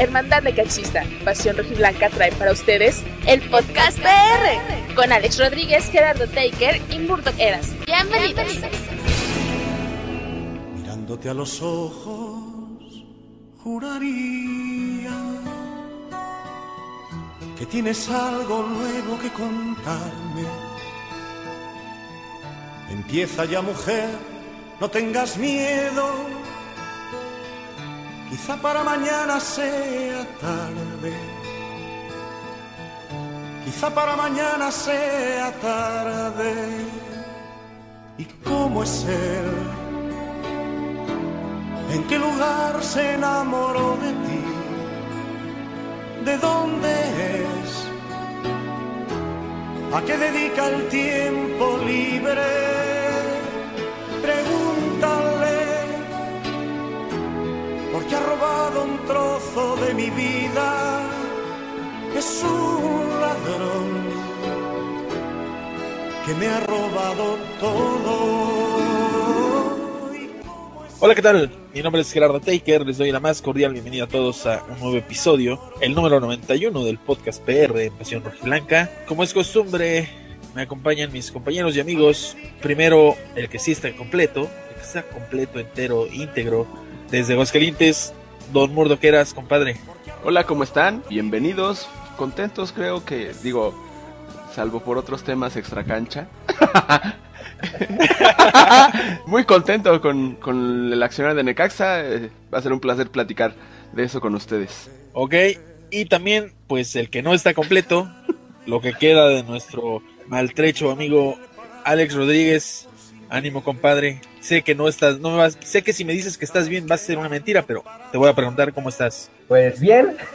Hermandad Necaxista, Pasión Rojiblanca trae para ustedes el Podcast PR con Alex Rodríguez, Gerardo Taker y Murdoch Eras. Bienvenidos. Mirándote a los ojos, juraría que tienes algo nuevo que contarme. Empieza ya mujer, no tengas miedo quizá para mañana sea tarde, quizá para mañana sea tarde. ¿Y cómo es él? ¿En qué lugar se enamoró de ti? ¿De dónde es? ¿A qué dedica el tiempo libre? Porque ha robado un trozo de mi vida. Es un ladrón que me ha robado todo. Hola, ¿qué tal? Mi nombre es Gerardo Taker, les doy la más cordial bienvenida a todos a un nuevo episodio, el número 91 del podcast PR de Pasión Rojiblanca. Como es costumbre, me acompañan mis compañeros y amigos. Primero, el que sí está completo, el que está completo, entero, íntegro, desde Aguascalientes, Don Murdoqueras, compadre. Hola, ¿cómo están? Bienvenidos, contentos creo que, digo, salvo por otros temas extra cancha. Muy contento con, con el accionar de Necaxa. eh, va a ser un placer platicar de eso con ustedes. Ok, y también, pues el que no está completo, lo que queda de nuestro maltrecho amigo Alex Rodríguez. Ánimo, compadre. Sé que no estás, no vas, sé que si me dices que estás bien va a ser una mentira, pero te voy a preguntar cómo estás. Pues bien.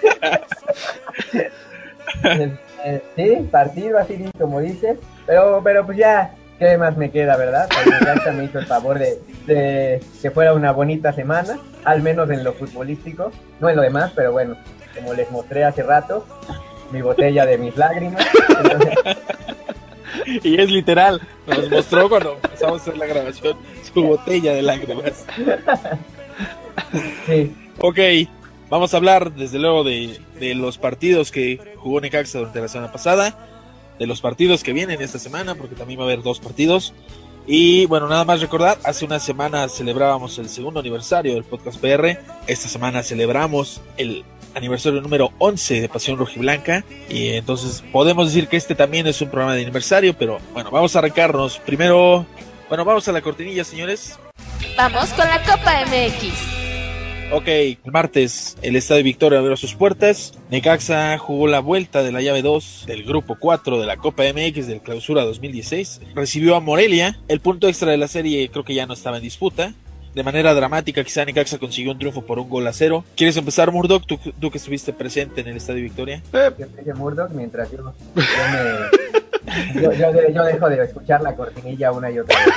Sí, partido así como dices. Pero, pero pues ya, ¿qué más me queda, verdad? Porque me hizo el favor de, de que fuera una bonita semana, al menos en lo futbolístico, no en lo demás, pero bueno, como les mostré hace rato, mi botella de mis lágrimas. Entonces, Y es literal, nos mostró cuando empezamos a hacer la grabación su botella de lágrimas. sí, Ok, vamos a hablar desde luego de, de los partidos que jugó Necaxa durante la semana pasada, de los partidos que vienen esta semana, porque también va a haber dos partidos. Y bueno, nada más recordar, hace una semana celebrábamos el segundo aniversario del podcast PR, esta semana celebramos el aniversario número 11 de Pasión Rojiblanca, y entonces podemos decir que este también es un programa de aniversario, pero bueno, vamos a arrancarnos. Primero, bueno, vamos a la cortinilla, señores. Vamos con la Copa MX. Ok, el martes el Estadio Victoria abrió sus puertas. Necaxa jugó la vuelta de la llave 2 del grupo 4 de la Copa MX del Clausura 2016. Recibió a Morelia. El punto extra de la serie creo que ya no estaba en disputa. De manera dramática, quizá Necaxa consiguió un triunfo por un gol a cero. ¿Quieres empezar, Murdoch? Tú, tú que estuviste presente en el Estadio Victoria. Eh, yo soy de Murdoch mientras yo, yo, me, yo, yo de- yo dejo de escuchar la cortinilla una y otra vez.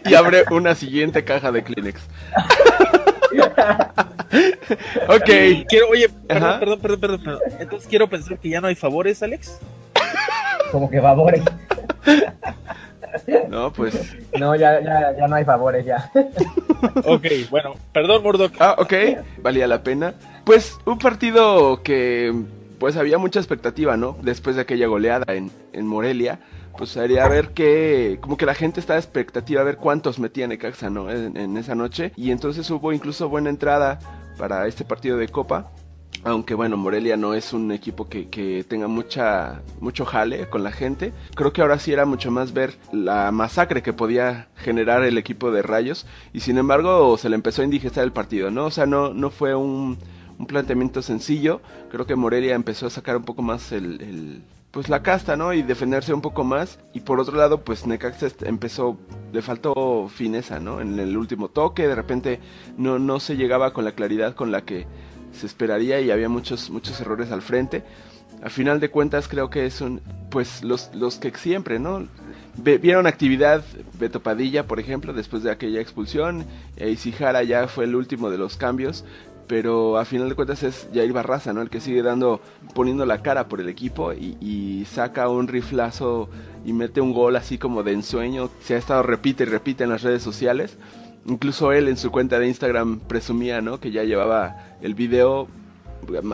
y abre una siguiente caja de Kleenex. ok, Quiero, oye, perdón, perdón, perdón, perdón, perdón. Entonces quiero pensar que ya no hay favores, Alex. Como que favores. No, pues. No, ya, ya, ya no hay favores ya. Ok, bueno, perdón, Murdoch. Ah, ok, valía la pena. Pues un partido que pues había mucha expectativa, ¿no? Después de aquella goleada en, en Morelia, pues haría ver que como que la gente estaba expectativa a ver cuántos metía Necaxa, ¿no? En, en esa noche. Y entonces hubo incluso buena entrada para este partido de Copa. Aunque bueno, Morelia no es un equipo que, que tenga mucha, mucho jale con la gente. Creo que ahora sí era mucho más ver la masacre que podía generar el equipo de Rayos. Y sin embargo se le empezó a indigestar el partido, ¿no? O sea, no, no fue un, un planteamiento sencillo. Creo que Morelia empezó a sacar un poco más el, el- pues la casta, ¿no? Y defenderse un poco más. Y por otro lado, pues Necaxa empezó, le faltó fineza, ¿no? En el último toque, de repente no, no se llegaba con la claridad con la que se esperaría y había muchos, muchos errores al frente. A final de cuentas creo que es un, pues los, los que siempre, ¿no? Vieron actividad Beto Padilla, por ejemplo, después de aquella expulsión. E Isijara ya fue el último de los cambios. Pero a final de cuentas es Jair Barraza, ¿no? El que sigue dando, poniendo la cara por el equipo y, y saca un riflazo y mete un gol así como de ensueño. Se ha estado repite y repite en las redes sociales. Incluso él en su cuenta de Instagram presumía, ¿no? Que ya llevaba el video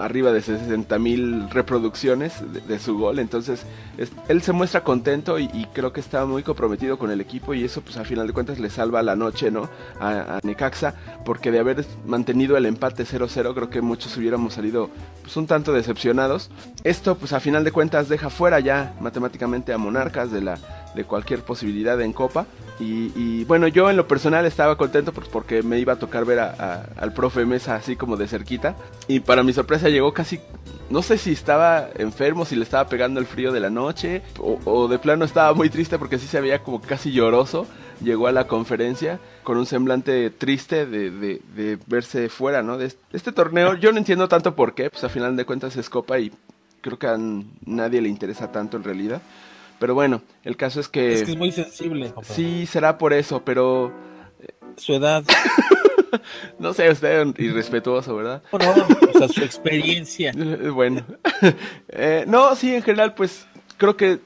arriba de 60 mil reproducciones de, su gol. Entonces, él se muestra contento y, creo que está muy comprometido con el equipo y eso, pues a final de cuentas, le salva la noche, ¿no? A, Necaxa, porque de haber mantenido el empate 0-0, creo que muchos hubiéramos salido pues, un tanto decepcionados. Esto, pues a final de cuentas, deja fuera ya matemáticamente a Monarcas de la de cualquier posibilidad en Copa. Y, bueno, yo en lo personal estaba contento pues, porque me iba a tocar ver al profe Mesa así como de cerquita. Y para mi sorpresa llegó casi, no sé si estaba enfermo, si le estaba pegando el frío de la noche o, de plano estaba muy triste porque sí se veía como casi lloroso. Llegó a la conferencia con un semblante triste de, verse fuera, ¿no? De este torneo. Yo no entiendo tanto por qué, pues a final de cuentas es Copa y creo que a nadie le interesa tanto en realidad. Pero bueno, el caso es que... Es que es muy sensible. Sí, será por eso, pero... Su edad. no sé, usted irrespetuoso, ¿verdad? No, no, o sea, su experiencia. bueno. Eh, no, sí, en general, pues creo que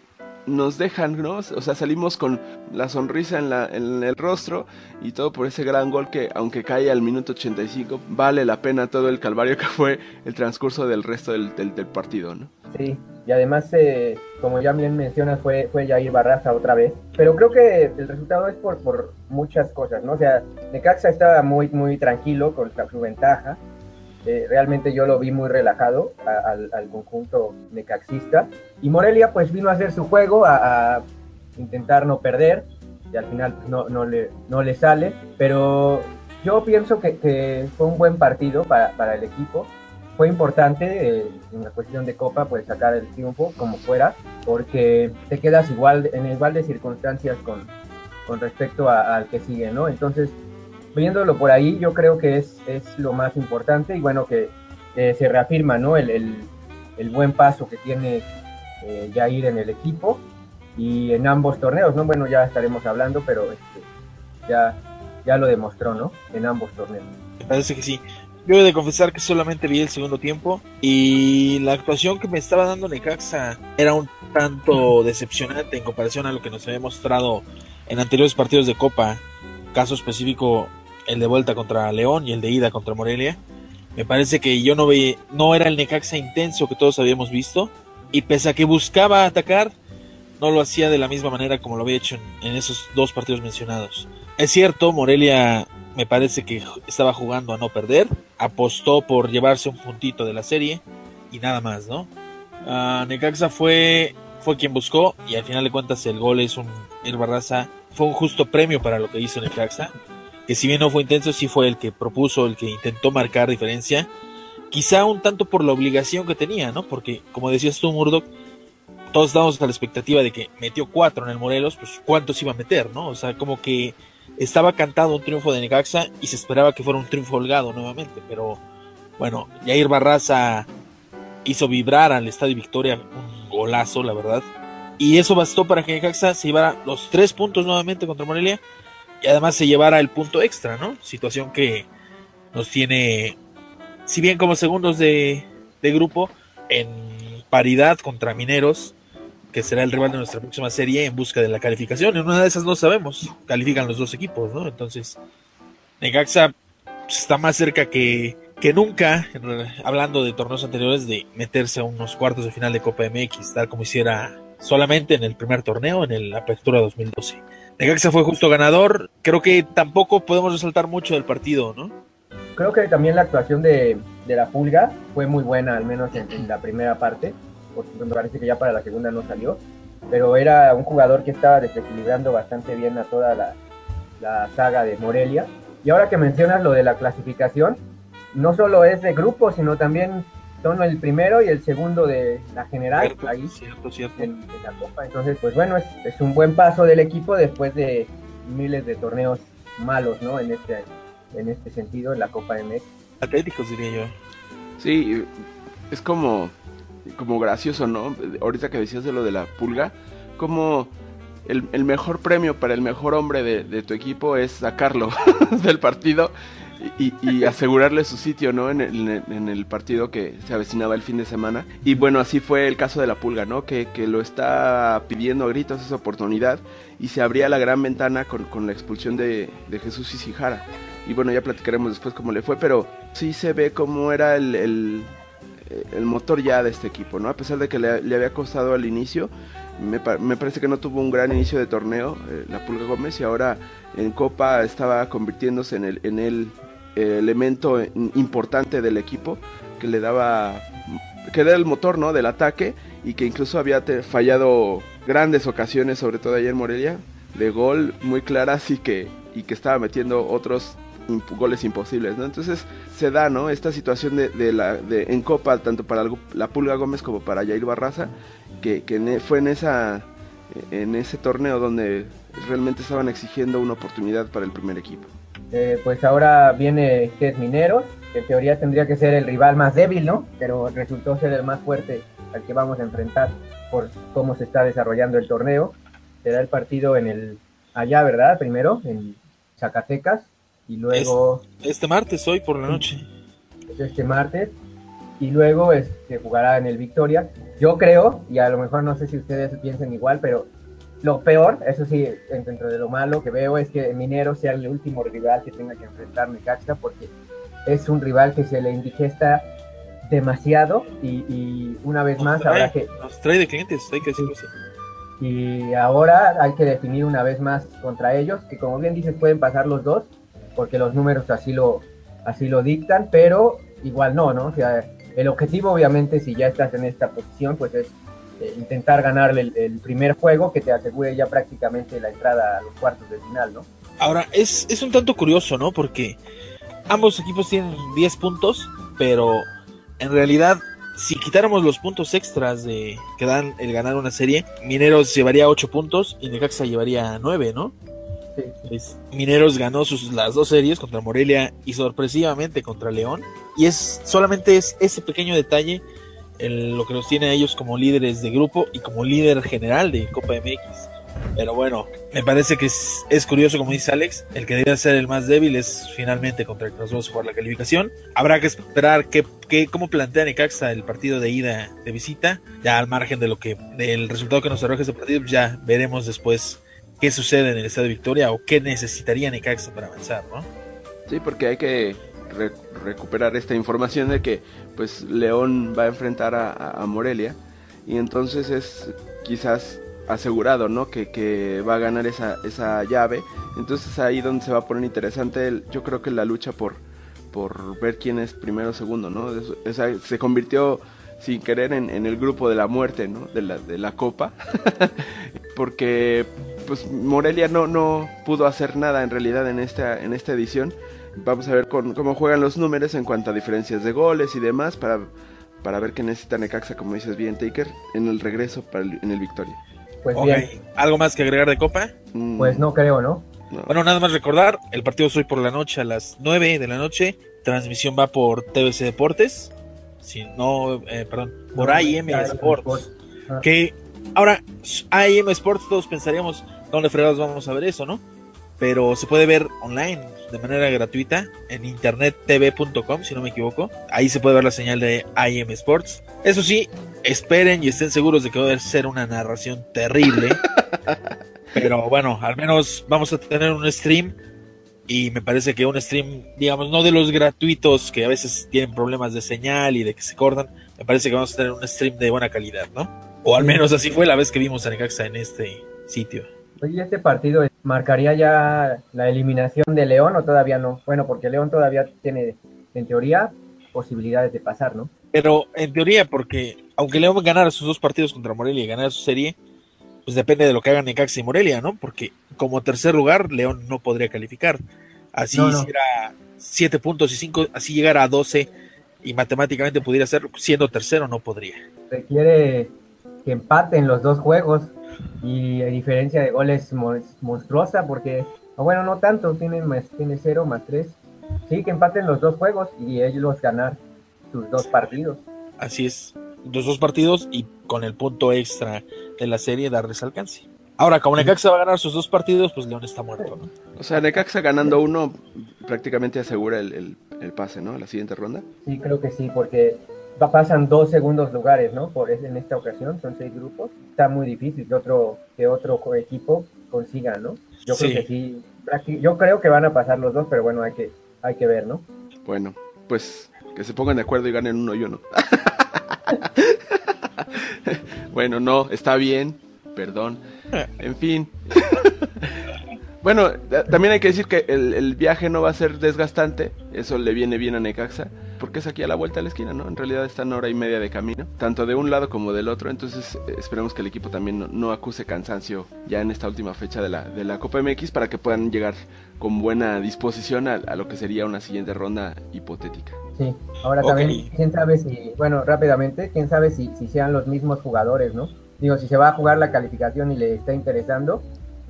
nos dejan, ¿no? O sea, salimos con la sonrisa en, la, en el rostro y todo por ese gran gol que, aunque cae al minuto 85, vale la pena todo el calvario que fue el transcurso del resto del, del, partido, ¿no? Sí, y además, eh, como ya bien mencionas, fue, fue Jair Barraza otra vez. Pero creo que el resultado es por, por muchas cosas, ¿no? O sea, Necaxa estaba muy, muy tranquilo con su ventaja. Eh, realmente yo lo vi muy relajado al, conjunto necaxista. Y Morelia pues vino a hacer su juego, a, intentar no perder, y al final pues, no, no, le, no le sale. Pero yo pienso que, fue un buen partido para, para el equipo. Fue importante eh, en la cuestión de Copa pues sacar el triunfo como fuera, porque te quedas igual en igual de circunstancias con, con respecto al que sigue, ¿no? Entonces viéndolo por ahí, yo creo que es, es lo más importante y bueno, que se reafirma ¿no? el, el, buen paso que tiene eh, Jair en el equipo y en ambos torneos, ¿no? Bueno, ya estaremos hablando, pero este, ya, ya lo demostró, ¿no? En ambos torneos. Me parece que sí. Yo he de confesar que solamente vi el segundo tiempo y la actuación que me estaba dando Necaxa era un tanto decepcionante en comparación a lo que nos había mostrado en anteriores partidos de Copa. Caso específico, el de vuelta contra León y el de ida contra Morelia. Me parece que yo no veía, no era el Necaxa intenso que todos habíamos visto. Y pese a que buscaba atacar, no lo hacía de la misma manera como lo había hecho en, esos dos partidos mencionados. Es cierto, Morelia me parece que estaba jugando a no perder. Apostó por llevarse un puntito de la serie y nada más, ¿no? Uh, Necaxa fue, fue quien buscó y al final de cuentas el gol es un el fue un justo premio para lo que hizo Necaxa que si bien no fue intenso, sí fue el que propuso, el que intentó marcar diferencia. Quizá un tanto por la obligación que tenía, ¿no? Porque, como decías tú, Murdoch, todos estábamos a la expectativa de que metió cuatro en el Morelos, pues cuántos iba a meter, ¿no? O sea, como que estaba cantado un triunfo de Necaxa y se esperaba que fuera un triunfo holgado nuevamente, pero bueno, Jair Barraza hizo vibrar al Estadio Victoria un golazo, la verdad. Y eso bastó para que Necaxa se llevara los tres puntos nuevamente contra Morelia y además se llevara el punto extra, ¿no? Situación que nos tiene, si bien como segundos de, grupo, en paridad contra Mineros, que será el rival de nuestra próxima serie en busca de la calificación. En una de esas no sabemos, califican los dos equipos, ¿no? Entonces, Necaxa está más cerca que, que nunca, hablando de torneos anteriores, de meterse a unos cuartos de final de Copa MX, tal como hiciera solamente en el primer torneo, en el Apertura 2012. Necaxa fue justo ganador. Creo que tampoco podemos resaltar mucho del partido, ¿no? Creo que también la actuación de, la Pulga fue muy buena, al menos en, la primera parte, porque me parece que ya para la segunda no salió. Pero era un jugador que estaba desequilibrando bastante bien a toda la, la saga de Morelia. Y ahora que mencionas lo de la clasificación, no solo es de grupo, sino también son el primero y el segundo de la general ahí En, la Copa. Entonces, pues bueno, es, es, un buen paso del equipo después de miles de torneos malos, ¿no? En este, en este sentido, en la Copa MX. Atléticos, diría yo. Sí, es como, como gracioso, ¿no? Ahorita que decías de lo de la pulga, como el, el mejor premio para el mejor hombre de, de tu equipo es sacarlo del partido y, asegurarle su sitio, ¿no? En el, en el, partido que se avecinaba el fin de semana. Y bueno, así fue el caso de la Pulga, ¿no? Que, que lo está pidiendo a gritos esa oportunidad y se abría la gran ventana con, con la expulsión de, de Jesús Isijara. Y bueno, ya platicaremos después cómo le fue, pero sí se ve cómo era el, el, el motor ya de este equipo, ¿no? A pesar de que le, le había costado al inicio, me, me, parece que no tuvo un gran inicio de torneo eh, la Pulga Gómez y ahora en Copa estaba convirtiéndose en el, en el eh, elemento importante del equipo que le daba que era el motor ¿no? del ataque y que incluso había fallado grandes ocasiones, sobre todo ayer en Morelia, de gol muy claras y que, y que estaba metiendo otros goles imposibles, ¿no? Entonces se da, ¿no? Esta situación de, la, de, en Copa, tanto para la Pulga Gómez como para Jair Barraza, que, que e, fue en, esa, en ese torneo donde realmente estaban exigiendo una oportunidad para el primer equipo. Eh, pues ahora viene Jet Mineros, que en teoría tendría que ser el rival más débil, ¿no? Pero resultó ser el más fuerte al que vamos a enfrentar por cómo se está desarrollando el torneo. Será el partido en el allá, ¿verdad? Primero en Zacatecas y luego este, este martes hoy por la noche. Este martes y luego se este, jugará en el Victoria. Yo creo, y a lo mejor no sé si ustedes piensen igual, pero lo peor, eso sí, dentro de lo malo que veo es que Minero sea el último rival que tenga que enfrentar Necaxa porque es un rival que se le indigesta demasiado y, una vez más habrá que... Nos trae de clientes, hay que decirlo así. Y ahora hay que definir una vez más contra ellos, que como bien dices pueden pasar los dos, porque los números así lo, así lo dictan, pero igual no, ¿no? O sea, el objetivo obviamente si ya estás en esta posición, pues es eh, intentar ganarle el, primer juego que te asegure ya prácticamente la entrada a los cuartos de final, ¿no? Ahora, es, es un tanto curioso, ¿no? Porque ambos equipos tienen 10 puntos, pero en realidad, si quitáramos los puntos extras de que dan el ganar una serie, Mineros llevaría 8 puntos y Necaxa llevaría 9, ¿no? Sí. Mineros ganó sus, las dos series contra Morelia y sorpresivamente contra León. Y es solamente es ese pequeño detalle lo que los tiene a ellos como líderes de grupo y como líder general de Copa MX. Pero bueno, me parece que es, curioso, como dice Alex, el que debe ser el más débil es finalmente contra el que nos vamos jugar la calificación. Habrá que esperar que, que, cómo plantea Necaxa el partido de ida de visita, ya al margen de lo que, del resultado que nos arroje ese partido, ya veremos después qué sucede en el estado de Victoria o qué necesitaría Necaxa para avanzar, ¿no? Sí, porque hay que recuperar esta información de que pues León va a enfrentar a, Morelia y entonces es quizás asegurado, ¿no? Que, va a ganar esa, esa llave. Entonces ahí donde se va a poner interesante, yo creo que la lucha por, por ver quién es primero o segundo, ¿no? se convirtió sin querer en, en, el grupo de la muerte, ¿no? De la, de la copa. Porque pues Morelia no, no pudo hacer nada en realidad en esta, en esta edición. Vamos a ver cómo juegan los números en cuanto a diferencias de goles y demás para, para ver qué necesita Necaxa, como dices bien, Taker, en el regreso para en el Victoria. Pues bien. ¿Algo más que agregar de Copa? Mm. Pues no creo, ¿no? Bueno, nada más recordar, el partido es hoy por la noche a las 9 de la noche. Transmisión va por TVC Deportes. Si no, eh, perdón, por AIM Sports. Ah. Que ahora, AIM Sports, todos pensaríamos, ¿dónde fregados vamos a ver eso, no? Pero se puede ver online de manera gratuita en internettv.com, si no me equivoco. Ahí se puede ver la señal de IM Sports. Eso sí, esperen y estén seguros de que va a ser una narración terrible. Pero bueno, al menos vamos a tener un stream. Y me parece que un stream, digamos, no de los gratuitos que a veces tienen problemas de señal y de que se cortan. Me parece que vamos a tener un stream de buena calidad, ¿no? O al menos así fue la vez que vimos a Necaxa en este sitio. Oye, ¿este partido marcaría ya la eliminación de León o todavía no? Bueno, porque León todavía tiene, en teoría, posibilidades de pasar, ¿no? Pero en teoría, porque aunque León ganara sus dos partidos contra Morelia y ganara su serie, pues depende de lo que hagan Necaxa y Morelia, ¿no? Porque como tercer lugar, León no podría calificar. Así no, hiciera siete puntos y cinco, así llegara a 12 y matemáticamente pudiera ser, siendo tercero, no podría. Requiere que empaten los dos juegos y a diferencia de goles monstruosa porque, bueno, no tanto, tienen más, tiene cero más tres. Sí, que empaten los dos juegos y ellos ganar sus dos partidos. Así es, los dos partidos y con el punto extra de la serie darles alcance. Ahora, como Necaxa va a ganar sus dos partidos, pues León está muerto, ¿no? O sea, Necaxa ganando uno prácticamente asegura el, el- el pase, ¿no? A la siguiente ronda. Sí, creo que sí, porque va- pasan dos segundos lugares, ¿no? Por en esta ocasión son seis grupos. Está muy difícil que otro que otro equipo consiga, ¿no? Yo creo que sí. Yo creo que van a pasar los dos, pero bueno, hay que hay que ver, ¿no? Bueno, pues que se pongan de acuerdo y ganen uno y uno. bueno, no, está bien, perdón. En fin. bueno, ta- también hay que decir que el, el viaje no va a ser desgastante, eso le viene bien a Necaxa, porque es aquí a la vuelta de la esquina, ¿no? En realidad están hora y media de camino, tanto de un lado como del otro, entonces eh, esperemos que el equipo también no, no acuse cansancio ya en esta última fecha de la, de la Copa MX para que puedan llegar con buena disposición a, a lo que sería una siguiente ronda hipotética. Sí. Ahora también, quién sabe si, bueno, rápidamente, quién sabe si, si sean los mismos jugadores, ¿no? Digo, si se va a jugar la calificación y le está interesando,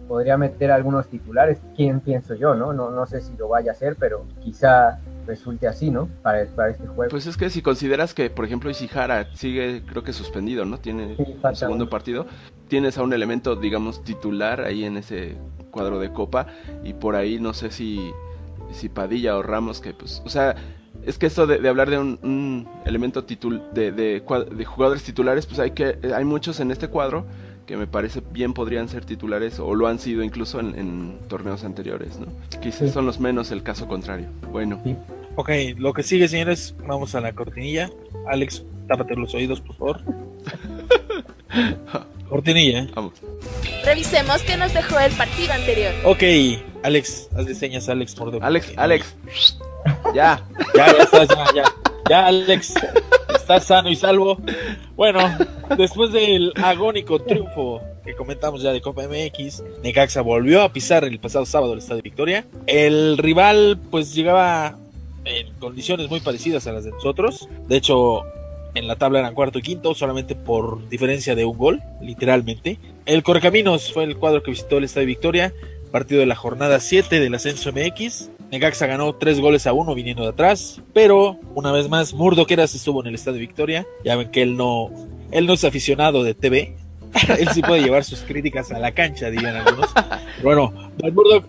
podría meter algunos titulares. ¿Quién pienso yo, no? No, no sé si lo vaya a hacer, pero quizá resulte así, ¿no? Para, para este juego. Pues es que si consideras que, por ejemplo, Ishihara sigue, creo que suspendido, ¿no? Tiene Sí, un segundo partido. Tienes a un elemento, digamos, titular ahí en ese cuadro de copa. Y por ahí no sé si, si Padilla o Ramos, que pues, o sea, es que esto de, de hablar de un, un elemento titul de, de, de jugadores titulares, pues hay que hay muchos en este cuadro que me parece bien podrían ser titulares o lo han sido incluso en, en torneos anteriores, ¿no? Quizás Sí. son los menos el caso contrario. Bueno, Sí. Ok, lo que sigue, señores, vamos a la cortinilla. Alex, tápate los oídos, por favor. cortinilla, ¿eh? vamos. Revisemos qué nos dejó el partido anterior. Ok, Alex, haz de señas, Alex, por Alex, Alex, ya. Ya, ya estás, ya, ya. Ya, Alex, estás sano y salvo. Bueno, después del agónico triunfo que comentamos ya de Copa MX, Necaxa volvió a pisar el pasado sábado el Estadio Victoria. El rival, pues, llegaba en condiciones muy parecidas a las de nosotros. De hecho, en la tabla eran cuarto y quinto, solamente por diferencia de un gol, literalmente. El Correcaminos fue el cuadro que visitó el Estadio Victoria, partido de la jornada 7 del Ascenso MX. Necaxa ganó 3 goles a 1 viniendo de atrás, pero una vez más Murdoqueras estuvo en el Estadio Victoria. Ya ven que él no, él no es aficionado de TV. él sí puede llevar sus críticas a la cancha, dirían algunos. Pero bueno, Murdoch,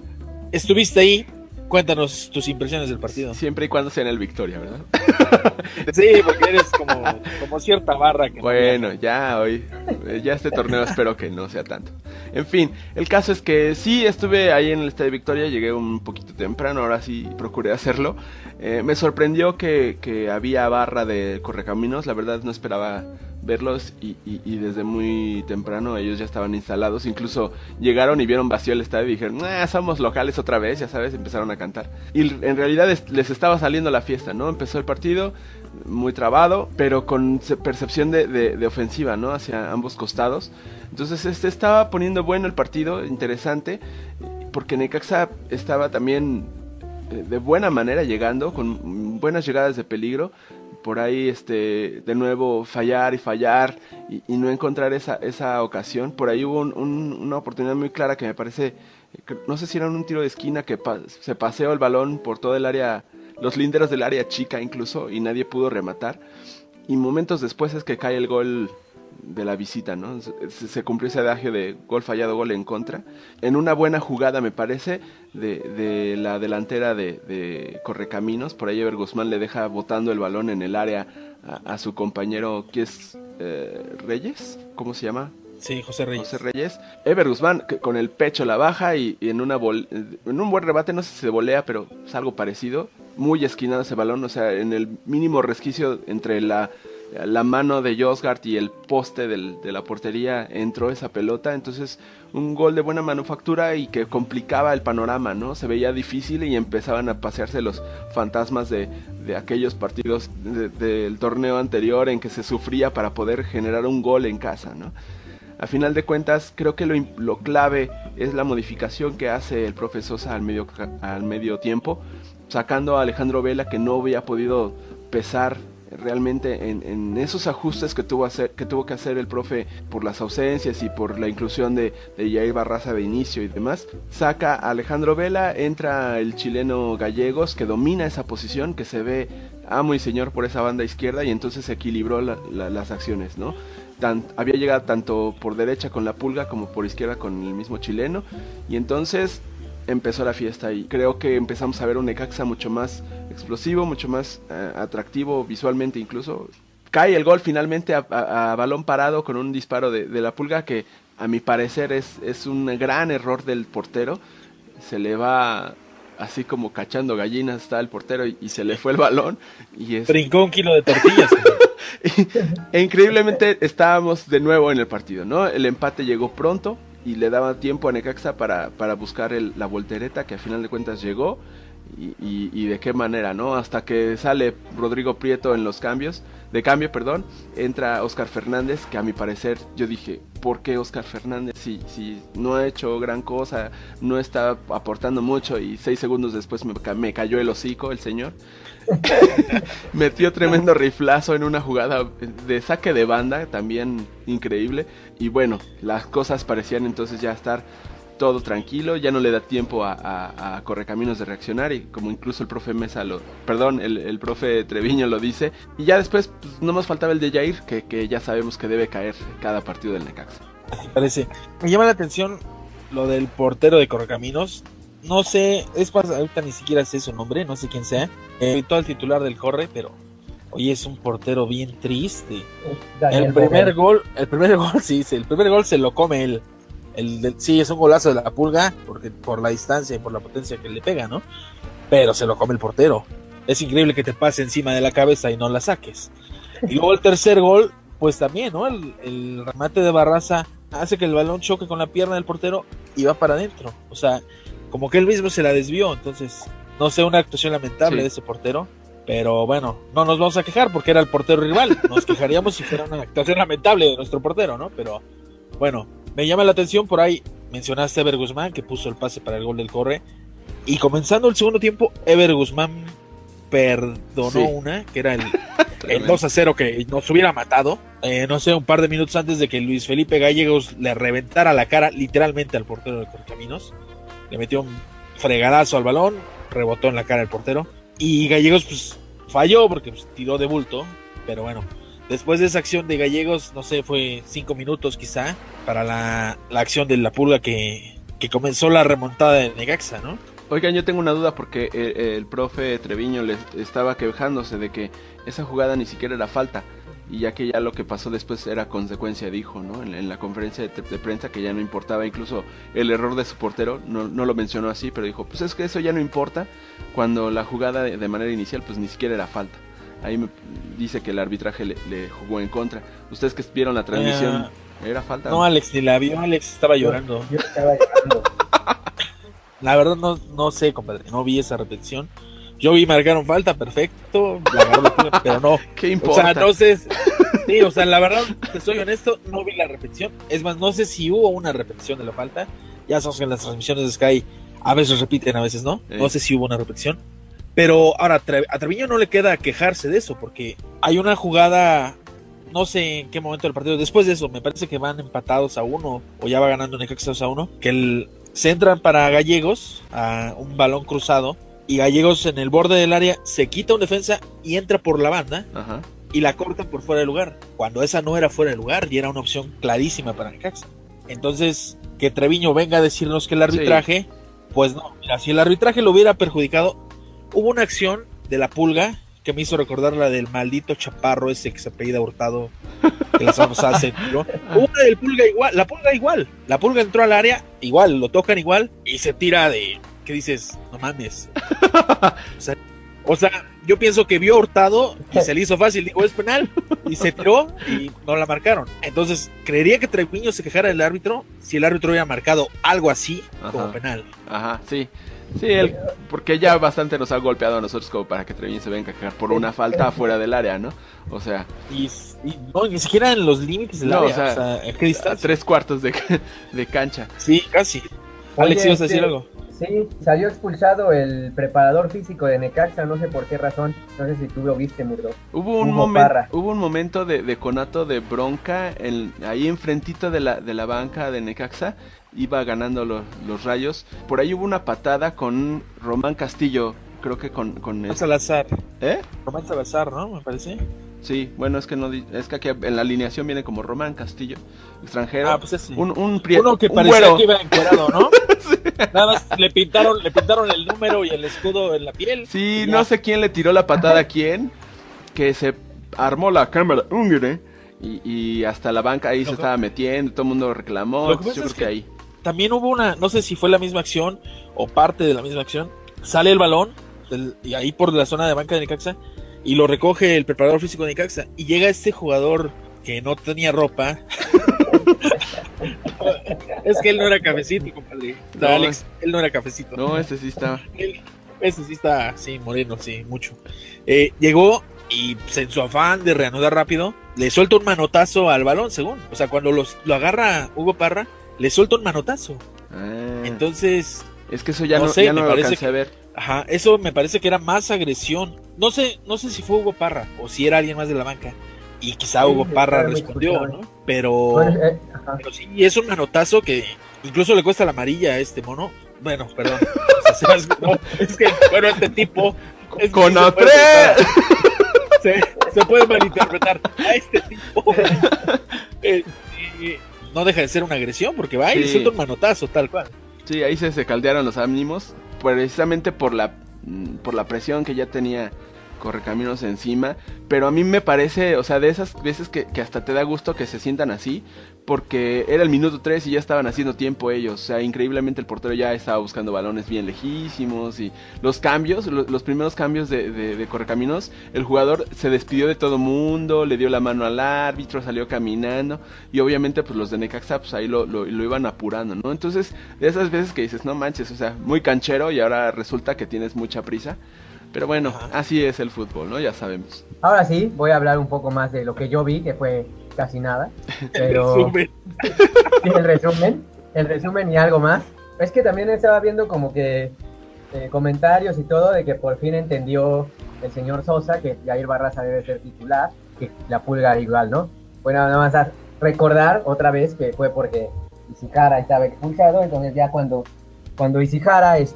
estuviste ahí. Cuéntanos tus impresiones del partido. Siempre y cuando sea en el Victoria, ¿verdad? Sí, porque eres como, como cierta barra que no Bueno, ya hoy, eh, ya este torneo espero que no sea tanto. En fin, el caso es que sí estuve ahí en el Estadio Victoria, llegué un poquito temprano, ahora sí procuré hacerlo. Eh, me sorprendió que, que había barra de Correcaminos, la verdad no esperaba verlos y, desde muy temprano ellos ya estaban instalados, incluso llegaron y vieron vacío el estadio y dijeron, "Ah, somos locales otra vez, ya sabes, empezaron a cantar. Y en realidad es- les estaba saliendo la fiesta, ¿no? Empezó el partido muy trabado, pero con percepción de, de- de ofensiva, ¿no? Hacia ambos costados. Entonces este estaba poniendo bueno el partido, interesante, porque Necaxa estaba también eh, de buena manera llegando, con buenas llegadas de peligro. Por ahí, este, de nuevo, fallar y fallar y, no encontrar esa, esa ocasión. Por ahí hubo un- un- una oportunidad muy clara que me parece, que- no sé si era un tiro de esquina que se paseó el balón por todo el área, los linderos del área chica incluso, y nadie pudo rematar. Y momentos después es que cae el gol de la visita, ¿no? Se, se cumplió ese adagio de gol fallado, gol en contra. En una buena jugada, me parece, de, de la delantera de, de Correcaminos, por ahí Ever Guzmán le deja botando el balón en el área a, a su compañero, que es eh, Reyes, ¿cómo se llama? Sí, José Reyes. José Reyes. Ever Guzmán que con el pecho la baja y, y en, una vol- en un buen rebate, no sé si se volea, pero es algo parecido. Muy esquinado ese balón, o sea, en el mínimo resquicio entre la, la mano de Josgard y el poste de la portería entró esa pelota. Entonces, un gol de buena manufactura y que complicaba el panorama, ¿no? Se veía difícil y empezaban a pasearse los fantasmas de, aquellos partidos de- del torneo anterior en que se sufría para poder generar un gol en casa, ¿no? A final de cuentas, creo que lo, clave es la modificación que hace el profe Sosa al medio, al medio tiempo, sacando a Alejandro Vela que no había podido pesar realmente en, esos ajustes que tuvo, que tuvo que hacer el profe por las ausencias y por la inclusión de, de Jair Barraza de inicio y demás, saca a Alejandro Vela, entra el chileno Gallegos que domina esa posición, que se ve amo y señor por esa banda izquierda y entonces se equilibró la- la- las acciones, ¿no? Había llegado tanto por derecha con la pulga como por izquierda con el mismo chileno y entonces empezó la fiesta y creo que empezamos a ver un Necaxa mucho más explosivo, mucho más eh, atractivo visualmente incluso. Cae el gol finalmente a, a- a balón parado con un disparo de, de la pulga que a mi parecer es, es un gran error del portero. Se le va así como cachando gallinas está el portero y, y se le fue el balón y es Brincó un kilo de tortillas. e increíblemente estábamos de nuevo en el partido, ¿no? El empate llegó pronto y le daba tiempo a Necaxa para, para buscar el- la voltereta que a final de cuentas llegó y, y- y de qué manera, ¿no? Hasta que sale Rodrigo Prieto en los cambios, de cambio, perdón, entra Oscar Fernández, que a mi parecer yo dije, ¿por qué Oscar Fernández? Si, si no ha hecho gran cosa, no está aportando mucho y seis segundos después me, me cayó el hocico el señor. Metió tremendo riflazo en una jugada de saque de banda, también increíble. Y bueno, las cosas parecían entonces ya estar todo tranquilo, ya no le da tiempo a, a, a Correcaminos de reaccionar y como incluso el profe Mesa lo, perdón, el, el profe Treviño lo dice. Y ya después pues, no más faltaba el de Jair, que, que ya sabemos que debe caer cada partido del Necaxa. me parece. Me llama la atención lo del portero de Correcaminos. No sé, es más, ahorita ni siquiera sé su nombre, no sé quién sea. Eh, todo el titular del Corre, pero oye, es un portero bien triste. Daniel el primer gol, el primer gol, sí, sí, el primer gol se lo come él. El del- sí, es un golazo de la pulga, porque por la distancia y por la potencia que le pega, ¿no? Pero se lo come el portero. Es increíble que te pase encima de la cabeza y no la saques. Y luego el tercer gol, pues también, ¿no? El, el remate de Barraza hace que el balón choque con la pierna del portero y va para adentro. O sea, como que él mismo se la desvió. Entonces, no sé, una actuación lamentable Sí. de ese portero. Pero bueno, no nos vamos a quejar porque era el portero rival. Nos quejaríamos si fuera una actuación lamentable de nuestro portero, ¿no? Pero bueno, me llama la atención por ahí. Mencionaste a Ever Guzmán que puso el pase para el gol del corre. Y comenzando el segundo tiempo, Ever Guzmán perdonó Sí. una, que era el, el 2 a 0 que nos hubiera matado. Eh, no sé, un par de minutos antes de que Luis Felipe Gallegos le reventara la cara literalmente al portero de Correcaminos. Le metió un fregadazo al balón, rebotó en la cara del portero. Y Gallegos pues falló porque pues, tiró de bulto. Pero bueno, después de esa acción de Gallegos, no sé, fue cinco minutos quizá para la, la acción de la pulga que, que comenzó la remontada de Negaxa, ¿no? Oigan, yo tengo una duda porque el, profe Treviño les estaba quejándose de que esa jugada ni siquiera era falta. Y ya que ya lo que pasó después era consecuencia, dijo, ¿no? En, la conferencia de, de prensa que ya no importaba incluso el error de su portero, no, no lo mencionó así, pero dijo, pues es que eso ya no importa cuando la jugada de, de manera inicial pues ni siquiera era falta. Ahí me dice que el arbitraje le, le jugó en contra. Ustedes que vieron la transmisión, ¿era falta? No, Alex, ni la vio, Alex estaba llorando. Yo estaba llorando. La verdad no, no sé, compadre, no vi esa repetición. Yo vi marcaron falta, perfecto, la pero no. ¿Qué O importa? sea, no sé. Sí, o sea, la verdad, te soy honesto, no vi la repetición. Es más, no sé si hubo una repetición de la falta. Ya sabemos que en las transmisiones de Sky a veces repiten, a veces no. Sí. No sé si hubo una repetición. Pero ahora, a Treviño no le queda quejarse de eso, porque hay una jugada, no sé en qué momento del partido, después de eso, me parece que van empatados a uno, o ya va ganando Necaxa 2 a uno, que el, se entran para Gallegos, a un balón cruzado, y Gallegos en el borde del área se quita un defensa y entra por la banda, Ajá. y la cortan por fuera de lugar, cuando esa no era fuera de lugar y era una opción clarísima para Necaxa. Entonces, que Treviño venga a decirnos que el arbitraje, pues no, mira, si el arbitraje lo hubiera perjudicado, hubo una acción de la pulga que me hizo recordar la del maldito chaparro ese que se apellida Hurtado, que la semana pasada se tiró. Hubo una del pulga igual, la pulga igual, la pulga entró al área, igual, lo tocan igual y se tira de, ¿qué dices? No mames. O sea, o sea, yo pienso que vio a Hurtado y se le hizo fácil, dijo, es penal, y se tiró y no la marcaron. Entonces, creería que Treviño se quejara del árbitro si el árbitro hubiera marcado algo así como penal. Ajá, sí. Sí, él, porque ya bastante nos ha golpeado a nosotros como para que Treviño se venga a quejar por una falta fuera del área, ¿no? O sea, Y, y no, ni siquiera en los límites del No, área. o sea, o sea, ¿a qué a distancia? tres cuartos de, de cancha. Sí, casi. Oye, Alex, ibas a decir este, algo. Sí, salió expulsado el preparador físico de Necaxa, no sé por qué razón, no sé si tú lo viste, Murdo. Hubo un, momento, hubo un momento de, de conato de bronca en- ahí enfrentito de la, de la banca de Necaxa. Iba ganando los, los rayos. Por ahí hubo una patada con Román Castillo. Creo que con... con Román este- Salazar. ¿Eh? Román Salazar, ¿no? Me parece. Sí, bueno, es que no es que aquí en la alineación viene como Román Castillo, extranjero. Ah, pues ese. un, un prieto, Uno que parecía que iba encuerado, ¿no? Nada más le pintaron, le pintaron el número y el escudo en la piel. Sí, no sé quién le tiró la patada a quién, que se armó la cámara húngara y, y hasta la banca ahí se estaba metiendo, todo el mundo reclamó, yo creo que, que- ahí. También hubo una, no sé si fue la misma acción o parte de la misma acción. Sale el balón del- y ahí por la zona de banca de Necaxa y lo recoge el preparador físico de Necaxa y llega este jugador que no tenía ropa. es que él no era cafecito, compadre. No, Alex, él no era cafecito. No, este sí está. Él- ese sí está, sí, moreno, sí, mucho. Eh, llegó y pues, en su afán de reanudar rápido, le suelta un manotazo al balón, según. O sea, cuando los, lo agarra Hugo Parra, le suelta un manotazo. Ah, Entonces, es que eso ya no no, sé, ya no me lo parece que- a ver. ajá, eso me parece que era más agresión. No sé, no sé si fue Hugo Parra o si era alguien más de la banca. Y quizá Sí, Hugo Parra respondió. ¿no? Pero, Bueno, eh, pero sí, es un manotazo que incluso le cuesta la amarilla a este mono. Bueno, perdón. O sea, no, es que, bueno, este tipo. es que ¡Con se puede. Se, se puede malinterpretar a este tipo. Eh, no deja de ser una agresión porque va y le suelta un manotazo, tal cual. Sí, ahí se, se caldearon los ánimos, precisamente por la, mm, por la presión que ya tenía Correcaminos encima. Pero a mí me parece, o sea, de esas veces que, hasta te da gusto que se sientan así, porque era el minuto 3 y ya estaban haciendo tiempo ellos. O sea, increíblemente el portero ya estaba buscando balones bien lejísimos y los cambios, lo- los primeros cambios de, Correcaminos, el jugador se despidió de todo mundo, le dio la mano al árbitro, salió caminando y obviamente pues los de Necaxa pues ahí lo, lo iban apurando, ¿no? Entonces, de esas veces que dices, no manches, o sea, muy canchero y ahora resulta que tienes mucha prisa. Pero bueno, Ajá. así es el fútbol, ¿no? Ya sabemos. Ahora sí, voy a hablar un poco más de lo que yo vi, que fue casi nada. Pero Resumen. sí, el resumen, el resumen y algo más. Es que también estaba viendo como que eh, comentarios y todo de que por fin entendió el señor Sosa que Jair Barraza debe ser titular, que la pulga igual, ¿no? Bueno, nada más a recordar otra vez que fue porque Isijara estaba expulsado, entonces ya cuando, cuando Isijara es,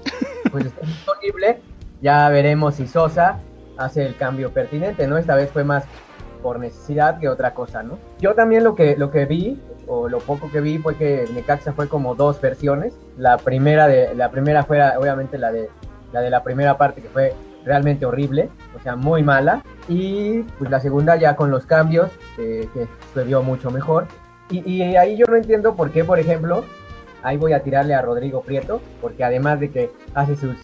pues, está disponible, ya veremos si Sosa hace el cambio pertinente, ¿no? Esta vez fue más por necesidad que otra cosa, ¿no? Yo también lo que, lo que vi, o lo poco que vi, fue que Necaxa fue como dos versiones. La primera, de, la primera fue obviamente la de, la de la primera parte, que fue realmente horrible, o sea, muy mala. Y pues la segunda ya con los cambios, eh, que se vio mucho mejor. Y, y ahí yo no entiendo por qué, por ejemplo, ahí voy a tirarle a Rodrigo Prieto, porque además de que hace sus,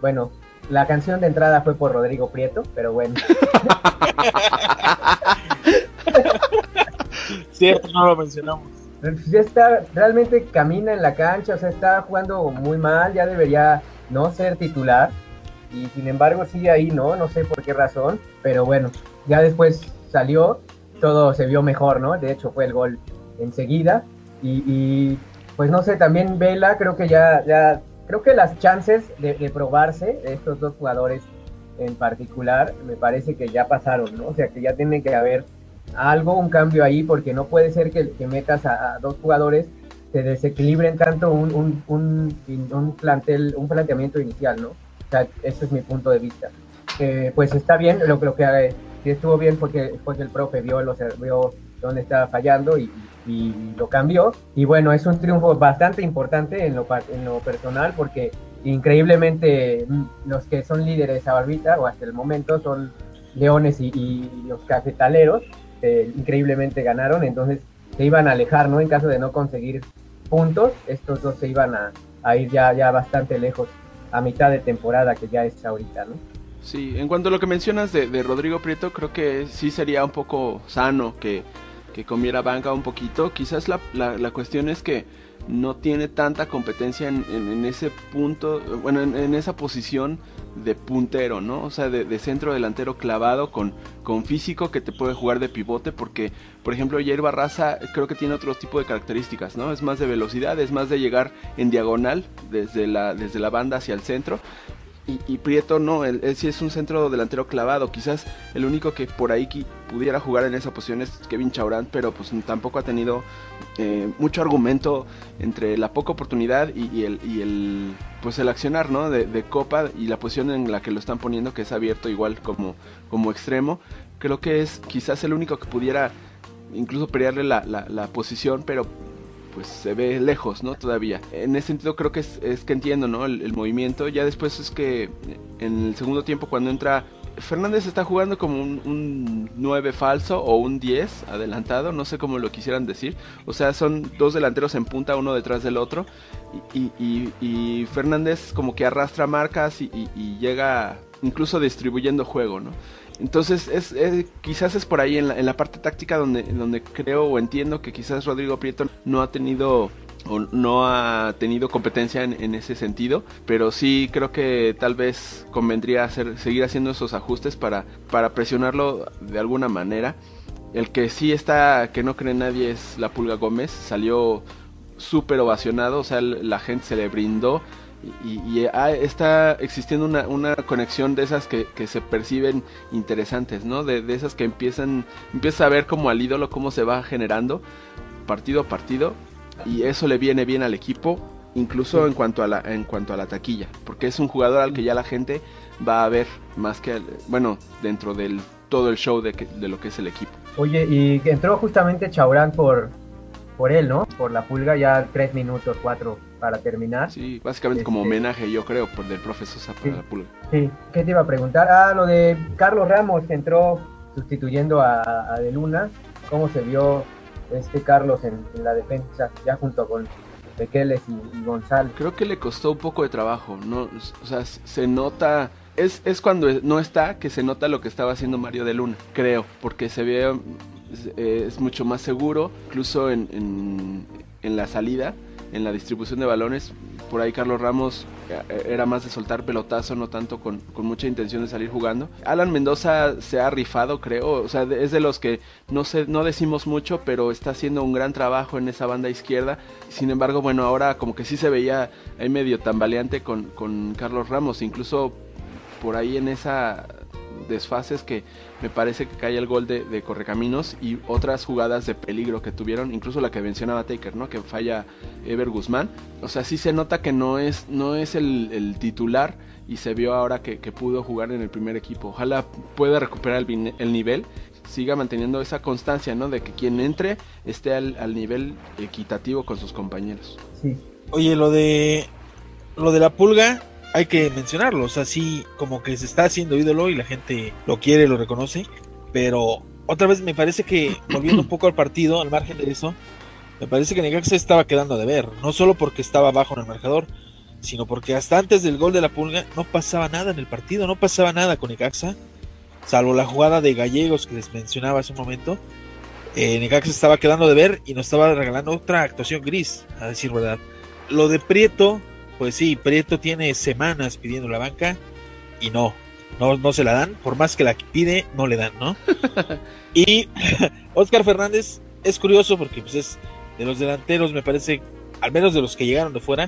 bueno, la canción de entrada fue por Rodrigo Prieto, pero bueno. Cierto, no lo mencionamos. Pues ya está, realmente camina en la cancha, o sea, está jugando muy mal, ya debería no ser titular. Y sin embargo sigue ahí, ¿no? No sé por qué razón, pero bueno, ya después salió, todo se vio mejor, ¿no? De hecho fue el gol enseguida. Y, y, pues no sé, también Vela, creo que ya, ya, creo que las chances de, probarse, de estos dos jugadores en particular, me parece que ya pasaron, ¿no? O sea, que ya tiene que haber algo, un cambio ahí, porque no puede ser que, metas a, dos jugadores que desequilibren tanto un, un, un, un, plantel, un planteamiento inicial, ¿no? O sea, ese es mi punto de vista. Eh, pues está bien, lo, lo que eh, estuvo bien fue que, fue que el profe vio, los, vio dónde estaba fallando y, y, lo cambió. Y bueno, es un triunfo bastante importante en lo, en lo personal porque increíblemente los que son líderes ahorita o hasta el momento son Leones y, y los cafetaleros, eh, increíblemente ganaron, entonces se iban a alejar, ¿no? En caso de no conseguir puntos, estos dos se iban a, a ir ya, ya bastante lejos a mitad de temporada que ya es ahorita, ¿no? Sí, en cuanto a lo que mencionas de, de Rodrigo Prieto, creo que sí sería un poco sano que, que comiera banca un poquito. Quizás la, la, cuestión es que no tiene tanta competencia en, en, ese punto, bueno, en, en, esa posición de puntero, ¿no? O sea, de, de, centro delantero clavado con, con físico que te puede jugar de pivote porque, por ejemplo, Jair Barraza creo que tiene otro tipo de características, ¿no? Es más de velocidad, es más de llegar en diagonal desde la, desde la banda hacia el centro y, Prieto no, él, sí es un centro delantero clavado. Quizás el único que por ahí pudiera jugar en esa posición es Kevin Chaurán, pero pues tampoco ha tenido eh, mucho argumento entre la poca oportunidad y, el, pues el accionar ¿no? de, Copa y la posición en la que lo están poniendo, que es abierto igual como, como extremo. Creo que es quizás el único que pudiera incluso pelearle la posición, pero pues se ve lejos, ¿no? Todavía. En ese sentido creo que es, que entiendo, ¿no? El, movimiento. Ya después es que en el segundo tiempo cuando entra... Fernández está jugando como un, 9 falso o un 10 adelantado, no sé cómo lo quisieran decir. O sea, son dos delanteros en punta, uno detrás del otro. Y, Fernández como que arrastra marcas y, y llega incluso distribuyendo juego, ¿no? Entonces, es, quizás es por ahí en la, en la parte táctica donde, donde creo o entiendo que quizás Rodrigo Prieto no ha tenido o no ha tenido competencia en, ese sentido, pero sí creo que tal vez convendría hacer, seguir haciendo esos ajustes para, para presionarlo de alguna manera. El que sí está, que no cree nadie es la Pulga Gómez, salió súper ovacionado, o sea, la gente se le brindó y, ah, está existiendo una, conexión de esas que, se perciben interesantes, ¿no? De, esas que empiezan, empieza a ver como al ídolo cómo se va generando partido a partido y eso le viene bien al equipo, incluso en cuanto a la en cuanto a la taquilla, porque es un jugador al que ya la gente va a ver más que bueno dentro del todo el show de, de lo que es el equipo. Oye, y entró justamente Chaurán por por él, ¿no? Por la pulga, ya tres minutos, cuatro para terminar. Sí, básicamente como este, homenaje, yo creo, por del profesor Sosa para la pulga. Sí, ¿qué te iba a preguntar? Ah, lo de Carlos Ramos que entró sustituyendo a, De Luna. ¿Cómo se vio este Carlos en, la defensa, ya junto con Bequeles y, González? Creo que le costó un poco de trabajo, ¿no? O sea, se nota. Es, es cuando no está que se nota lo que estaba haciendo Mario de Luna, creo, porque se ve eh, es, mucho más seguro, incluso en, en, la salida, en la distribución de balones. Por ahí Carlos Ramos eh, era más de soltar pelotazo, no tanto con, mucha intención de salir jugando. Alan Mendoza se ha rifado, creo, o sea, es de los que no, sé, no decimos mucho, pero está haciendo un gran trabajo en esa banda izquierda. Sin embargo, bueno, ahora como que sí se veía ahí medio tambaleante con, con Carlos Ramos, incluso por ahí en esa desfases que me parece que cae el gol de, Correcaminos y otras jugadas de peligro que tuvieron, incluso la que mencionaba Taker, ¿no? Que falla Ever Guzmán. O sea, sí se nota que no es, no es el, titular y se vio ahora que, pudo jugar en el primer equipo. Ojalá pueda recuperar el, nivel, siga manteniendo esa constancia, ¿no? De que quien entre esté al, al nivel equitativo con sus compañeros. Sí. Oye, lo de lo de la pulga, hay que mencionarlo, o sea, sí, como que se está haciendo ídolo y la gente lo quiere, lo reconoce, pero otra vez me parece que, volviendo un poco al partido, al margen de eso, me parece que Necaxa estaba quedando de ver, no solo porque estaba abajo en el marcador, sino porque hasta antes del gol de la pulga no pasaba nada en el partido, no pasaba nada con Necaxa, salvo la jugada de Gallegos que les mencionaba hace un momento. Eh, Necaxa estaba quedando de ver y nos estaba regalando otra actuación gris, a decir verdad. Lo de Prieto, pues sí, Prieto tiene semanas pidiendo la banca y no, no, no se la dan, por más que la pide, no le dan, ¿no? y Oscar Fernández es curioso porque pues es de los delanteros, me parece, al menos de los que llegaron de fuera,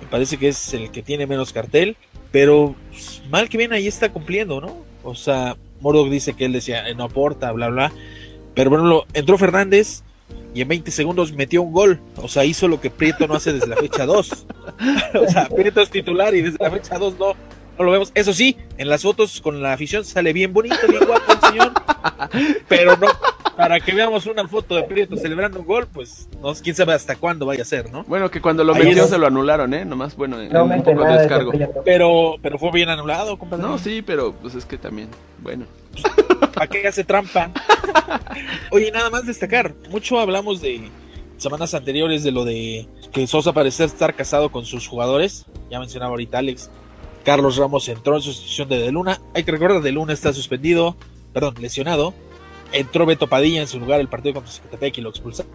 me parece que es el que tiene menos cartel, pero pues, mal que bien ahí está cumpliendo, ¿no? O sea, Mordok dice que él decía, no aporta, bla, bla, pero bueno, entró Fernández y en 20 segundos metió un gol. O sea, hizo lo que Prieto no hace desde la fecha 2. o sea, Prieto es titular y desde la fecha 2 no, no lo vemos. Eso sí, en las fotos con la afición sale bien bonito, bien guapo el señor. Pero no, para que veamos una foto de Prieto celebrando un gol, pues no, quién sabe hasta cuándo vaya a ser, ¿no? Bueno, que cuando lo metió se lo anularon, ¿eh? Nomás, bueno, un poco de descargo. Pero, pero fue bien anulado, compadre. No, sí, pero pues es que también, bueno. ¿Para qué hace trampa? Oye, nada más destacar, mucho hablamos de semanas anteriores de lo de que Sosa parece estar casado con sus jugadores. Ya mencionaba ahorita Alex. Carlos Ramos entró en sustitución de De Luna. Hay que recordar, De Luna está suspendido, perdón, lesionado. Entró Beto Padilla en su lugar el partido contra Zacatepec y lo expulsaron.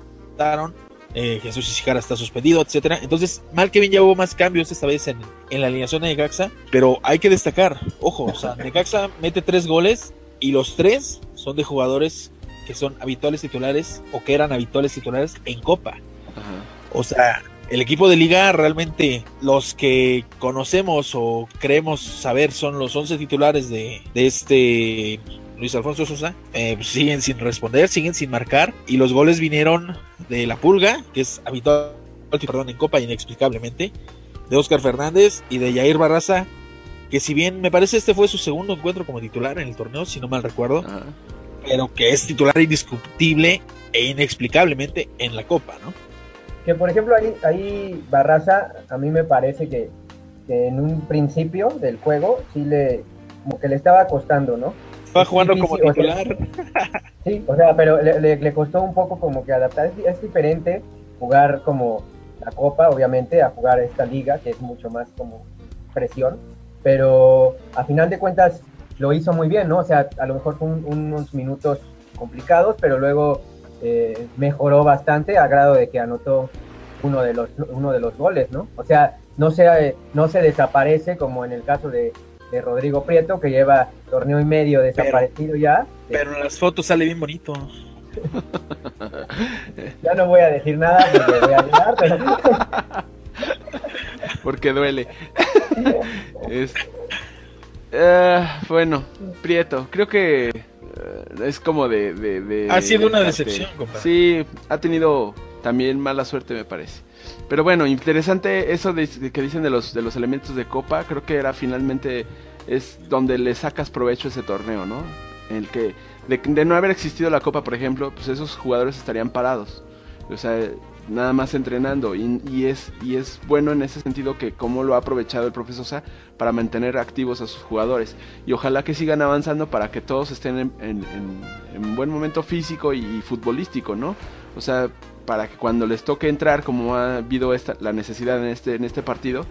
eh, Jesús Isijara está suspendido, etcétera. Entonces, mal que bien ya hubo más cambios esta vez en, en la alineación de Necaxa, pero hay que destacar, ojo, o sea, Necaxa mete tres goles y los tres son de jugadores que son habituales titulares o que eran habituales titulares en Copa. Ajá. O sea, el equipo de liga realmente los que conocemos o creemos saber son los 11 titulares de, de este Luis Alfonso Sosa, eh, pues siguen sin responder, siguen sin marcar y los goles vinieron de La Pulga, que es habitual perdón, en Copa inexplicablemente, de Oscar Fernández y de Jair Barraza, que si bien me parece este fue su segundo encuentro como titular en el torneo, si no mal recuerdo, Ajá. pero que es titular indiscutible e inexplicablemente en la Copa, ¿no? Que por ejemplo ahí, ahí Barraza, a mí me parece que, que en un principio del juego sí le, como que le estaba costando, ¿no? Va jugando como titular. Sí, o sea, pero le, le- le costó un poco como que adaptar. Es, es diferente jugar como la Copa, obviamente, a jugar esta liga, que es mucho más como presión. Pero a final de cuentas lo hizo muy bien, ¿no? O sea, a lo mejor fue un- unos minutos complicados, pero luego eh, mejoró bastante a grado de que anotó uno de los uno de los goles, ¿no? O sea, no se, no se desaparece como en el caso de, de Rodrigo Prieto, que lleva torneo y medio desaparecido ya. Pero en las fotos sale bien bonito. Ya no voy a decir nada porque voy a llorar, pero Porque duele. Es- eh, bueno, Prieto, creo que eh, es como de, de- de- Ha sido una de- decepción, compadre. Sí, ha tenido también mala suerte, me parece. Pero bueno, interesante eso de, que dicen de los, de los elementos de Copa. Creo que era finalmente es donde le sacas provecho a ese torneo, ¿no? En el que de, de no haber existido la Copa, por ejemplo, pues esos jugadores estarían parados. O sea, nada más entrenando. Y, y es, y es bueno en ese sentido que cómo lo ha aprovechado el profesor para mantener activos a sus jugadores. Y ojalá que sigan avanzando para que todos estén en, en- en- en buen momento físico y futbolístico, ¿no? O sea, para que cuando les toque entrar, como ha habido esta, la necesidad en este, en este partido,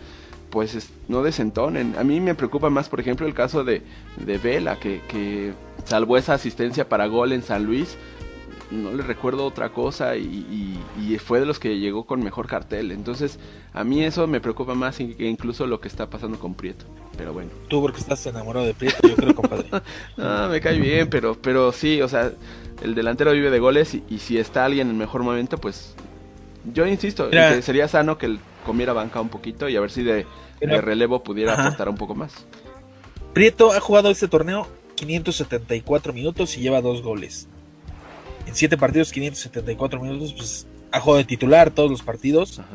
pues es- no desentonen. A mí me preocupa más, por ejemplo, el caso de, de Vela, que, que salvó esa asistencia para gol en San Luis. No le recuerdo otra cosa y, y- y fue de los que llegó con mejor cartel. Entonces, a mí eso me preocupa más que incluso lo que está pasando con Prieto. Pero bueno. Tú porque estás enamorado de Prieto, yo creo, compadre. No, me cae bien, pero, pero sí, o sea, el delantero vive de goles y, y si está alguien en mejor momento, pues yo insisto, Mira. sería sano que él comiera banca un poquito y a ver si de, de relevo pudiera Ajá. aportar un poco más. Prieto ha jugado este torneo 574 minutos y lleva dos goles. En siete partidos, 574 minutos, pues ha jugado de titular todos los partidos Ajá.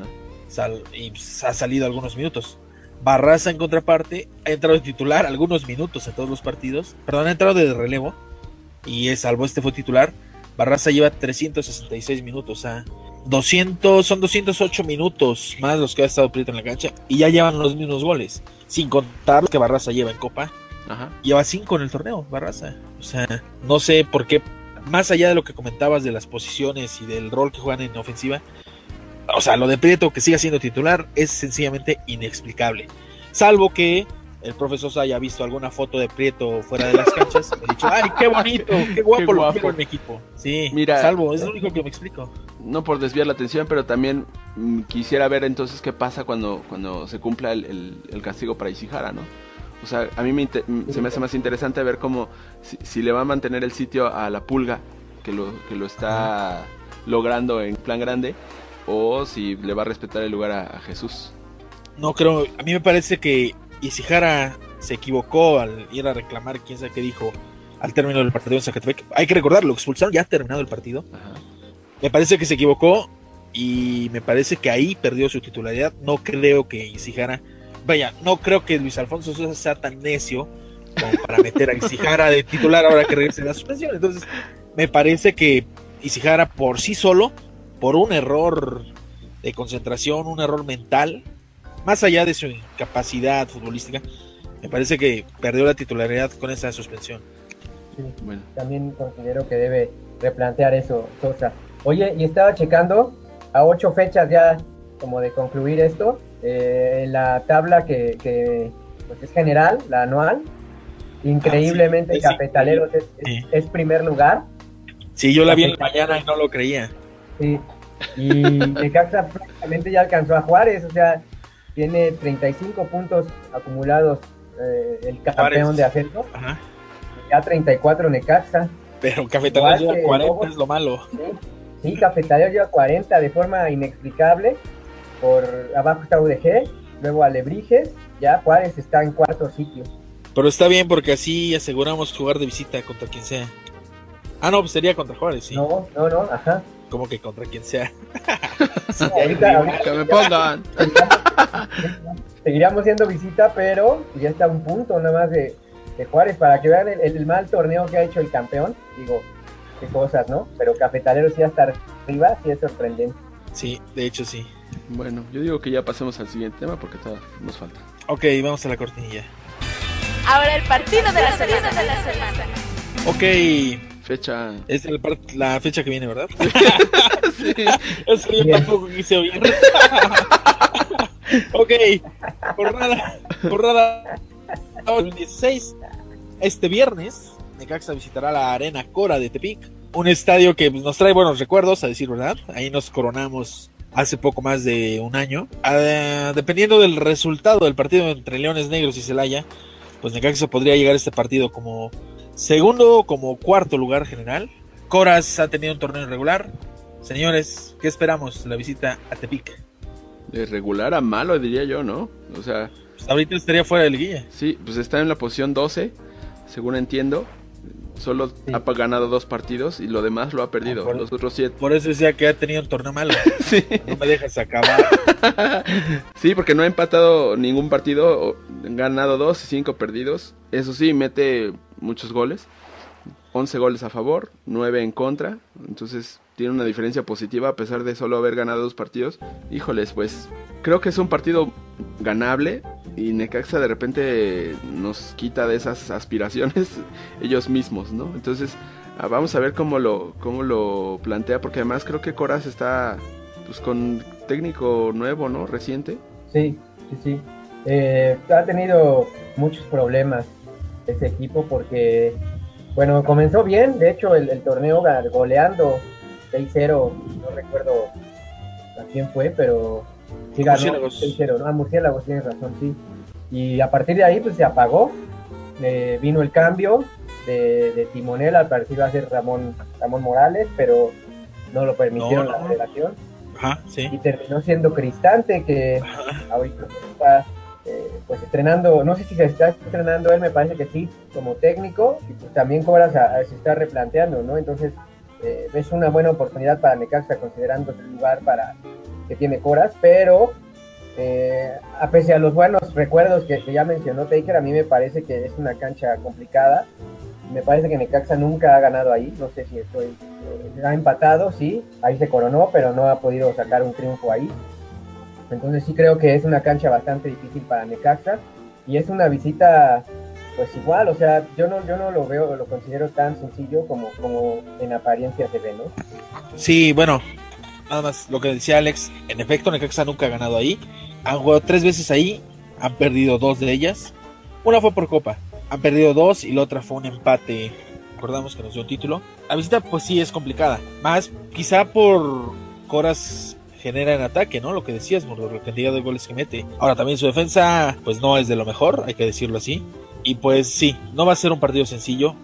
sal- y pues, ha salido algunos minutos. Barraza en contraparte ha entrado de titular algunos minutos en todos los partidos. Perdón, ha entrado de relevo y es, salvo este fue titular. Barraza lleva 366 minutos, sea, 200, son 208 minutos más los que ha estado Prieto en la cancha y ya llevan los mismos goles, sin contar los que Barraza lleva en Copa Ajá. lleva cinco en el torneo, Barraza. O sea, no sé por qué, más allá de lo que comentabas de las posiciones y del rol que juegan en ofensiva, o sea, lo de Prieto que siga siendo titular es sencillamente inexplicable. Salvo que el profesor Sosa haya visto alguna foto de Prieto fuera de las canchas y ha dicho, ay, qué bonito, qué guapo, Qué lo guapo. quiero en mi equipo. Sí, Mira, salvo, es lo único que me explico. No por desviar la atención, pero también mm, quisiera ver entonces qué pasa cuando, cuando se cumpla el, el- el castigo para Ishihara, ¿no? O sea, a mí me mm, se me hace más interesante ver cómo, si, si le va a mantener el sitio a la pulga, que lo, que lo está logrando en plan grande, o si le va a respetar el lugar a, a Jesús. No creo, a mí me parece que Ishihara se equivocó al ir a reclamar quién sabe qué dijo al término del partido en Zacatepec. Hay que recordar, lo expulsaron ya ha terminado el partido. Ajá. Me parece que se equivocó y me parece que ahí perdió su titularidad. No creo que Ishihara, vaya, no creo que Luis Alfonso Sosa sea tan necio como para meter a Ishihara de titular ahora que regrese la suspensión. Entonces, me parece que Ishihara por sí solo, por un error de concentración, un error mental, más allá de su incapacidad futbolística, me parece que perdió la titularidad con esa suspensión. Bueno, también considero que debe replantear eso, Sosa. Oye, y estaba checando a ocho fechas ya como de concluir esto, eh, en la tabla que, que, pues es general, la anual, increíblemente Ah, sí, es Cafetaleros es, es- Sí. es primer lugar. Sí, yo la vi en la mañana y no lo creía. Sí, Y Necaxa prácticamente ya alcanzó a Juárez, o sea, tiene 35 puntos acumulados eh, el campeón de ascenso, Ajá. ya 34 Necaxa. Pero Cafetalero lleva que 40, Lobos. es lo malo. Sí, sí Cafetalero lleva 40 de forma inexplicable. Por abajo está UDG, luego Alebrijes, ya Juárez está en cuarto sitio. Pero está bien porque así aseguramos jugar de visita contra quien sea. Ah, no, pues sería contra Juárez, sí. No, no, no, ajá. Como que contra quien sea. Ahorita, ahorita Que me pongan. seguiríamos, seguiríamos siendo visita, pero ya está un punto nada más de, de Juárez para que vean el, el mal torneo que ha hecho el campeón. Digo, qué cosas, ¿no? Pero Cafetalero sí hasta arriba, sí es sorprendente. Sí, de hecho sí. Bueno, yo digo que ya pasemos al siguiente tema porque todavía nos falta. Ok, vamos a la cortinilla. Ahora el partido de la semana. De la semana. Ok, Fecha. es el par- la fecha que viene, ¿verdad? Sí. Es que yo tampoco quise oír. ok, jornada, jornada 16. Este viernes, Necaxa visitará la Arena Cora de Tepic. Un estadio que pues, nos trae buenos recuerdos, a decir verdad. Ahí nos coronamos hace poco más de un año. Ah, dependiendo del resultado del partido entre Leones Negros y Celaya, pues Necaxa podría llegar a este partido como segundo como cuarto lugar general. Coras ha tenido un torneo irregular. Señores, ¿qué esperamos? La visita a Tepic. De regular a malo, diría yo, ¿no? O sea, Pues ahorita estaría fuera de liguilla. sí, pues está en la posición 12, según entiendo. Solo Sí. ha ganado dos partidos y lo demás lo ha perdido. Acuerdo. Los otros siete. Por eso decía que ha tenido un torneo malo. Sí. No me dejas acabar. Sí, porque no ha empatado ningún partido, ganado dos y cinco perdidos. Eso sí, mete muchos goles. 11 goles a favor, 9 en contra. Entonces tiene una diferencia positiva a pesar de solo haber ganado dos partidos. Híjoles, pues creo que es un partido ganable y Necaxa de repente nos quita de esas aspiraciones ellos mismos, ¿no? Entonces ah, vamos a ver cómo lo, cómo lo plantea porque además creo que Coras está pues con técnico nuevo, ¿no? Reciente. Sí, sí, sí. Eh, ha tenido muchos problemas ese equipo porque, bueno, comenzó bien, de hecho el, torneo goleando 6-0, no recuerdo a quién fue, pero sí ganó Murciélagos. 6-0, ¿no? A Murciélagos tienes razón, sí. Y a partir de ahí pues se apagó, Eh, vino el cambio de, de timonel, al parecer iba a ser Ramón, Ramón Morales, pero no lo permitieron No, la Ajá, sí. y terminó siendo Cristante, que ahorita está eh, pues estrenando, no sé si se está estrenando él, me parece que sí, como técnico, y pues también Cobras a- a- se está replanteando, ¿no? Entonces eh, es una buena oportunidad para Necaxa considerando el lugar para que tiene Coras, pero eh, a pesar a los buenos recuerdos que, que ya mencionó Taker, a mí me parece que es una cancha complicada. Me parece que Necaxa nunca ha ganado ahí. No sé si estoy. eh, ha empatado, sí. Ahí se coronó, pero no ha podido sacar un triunfo ahí. Entonces sí creo que es una cancha bastante difícil para Necaxa. Y es una visita, pues igual, o sea, yo no, yo no lo veo, lo considero tan sencillo como, como en apariencia se ve, ¿no? Sí, bueno, nada más lo que decía Alex. En efecto, Necaxa nunca ha ganado ahí. Han jugado tres veces ahí, han perdido dos de ellas. Una fue por Copa, han perdido dos y la otra fue un empate. Recordamos que nos dio título. La visita, pues sí, es complicada. Más quizá por Coras genera en ataque, ¿no? Lo que decías, por la cantidad de goles que mete. Ahora también su defensa, pues no es de lo mejor, hay que decirlo así. Y pues sí, no va a ser un partido sencillo.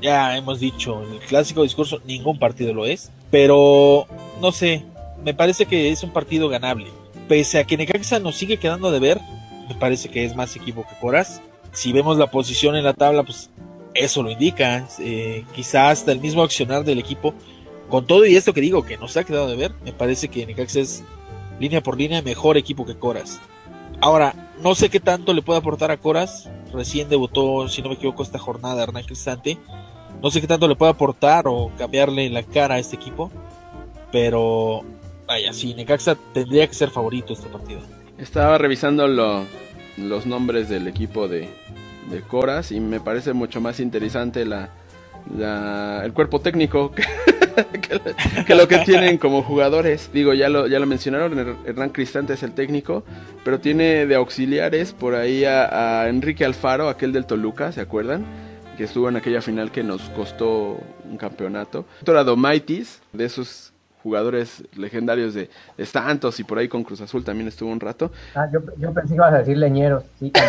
Ya hemos dicho el clásico discurso, ningún partido lo es. Pero, no sé, me parece que es un partido ganable. Pese a que Necaxa nos sigue quedando de ver, me parece que es más equipo que Coras. Si vemos la posición en la tabla, pues eso lo indica. Eh, quizá hasta el mismo accionar del equipo. Con todo y esto que digo, que nos ha quedado de ver, me parece que Necaxa es línea por línea mejor equipo que Coras. Ahora, no sé qué tanto le puede aportar a Coras. Recién debutó, si no me equivoco, esta jornada Hernán Cristante. No sé qué tanto le puede aportar o cambiarle la cara a este equipo. Pero, vaya, sí, Necaxa tendría que ser favorito este partido. Estaba revisando lo- los nombres del equipo de, de Coras y me parece mucho más interesante la, la- el cuerpo técnico que, que- que lo que tienen como jugadores. Digo, ya lo, ya lo mencionaron, Her- Hernán Cristante es el técnico, pero tiene de auxiliares por ahí a, a Enrique Alfaro, aquel del Toluca, ¿se acuerdan? Que estuvo en aquella final que nos costó un campeonato. Héctor Adomaitis, de esos jugadores legendarios de, de Santos y por ahí con Cruz Azul también estuvo un rato. Ah, yo, yo pensé que ibas a decir leñeros, sí.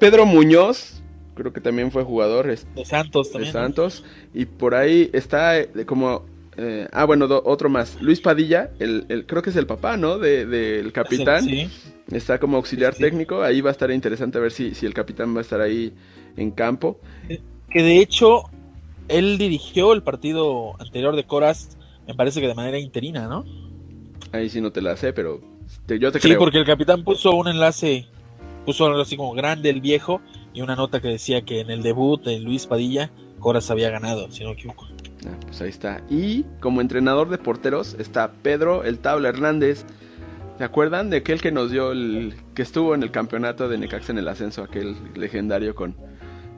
Pedro Muñoz, creo que también fue jugador De Santos de también. ¿no? Santos. Y por ahí está eh, como... eh, ah, bueno, do- otro más. Luis Padilla, el, el- creo que es el papá, ¿no? De- Del capitán. Sí. Está como auxiliar Sí, sí. técnico. Ahí va a estar interesante ver si, si el capitán va a estar ahí en campo. Que de hecho, él dirigió el partido anterior de Coras, me parece que de manera interina, ¿no? Ahí sí no te la sé, pero te- yo te Sí, creo. porque el capitán puso un enlace, puso algo así como grande el viejo y una nota que decía que en el debut de Luis Padilla, Coras había ganado, si no me equivoco. Ah, pues ahí está. Y como entrenador de porteros está Pedro el Tabla Hernández. ¿Se acuerdan de aquel que nos dio el que estuvo en el campeonato de Necaxa en el ascenso, aquel legendario con,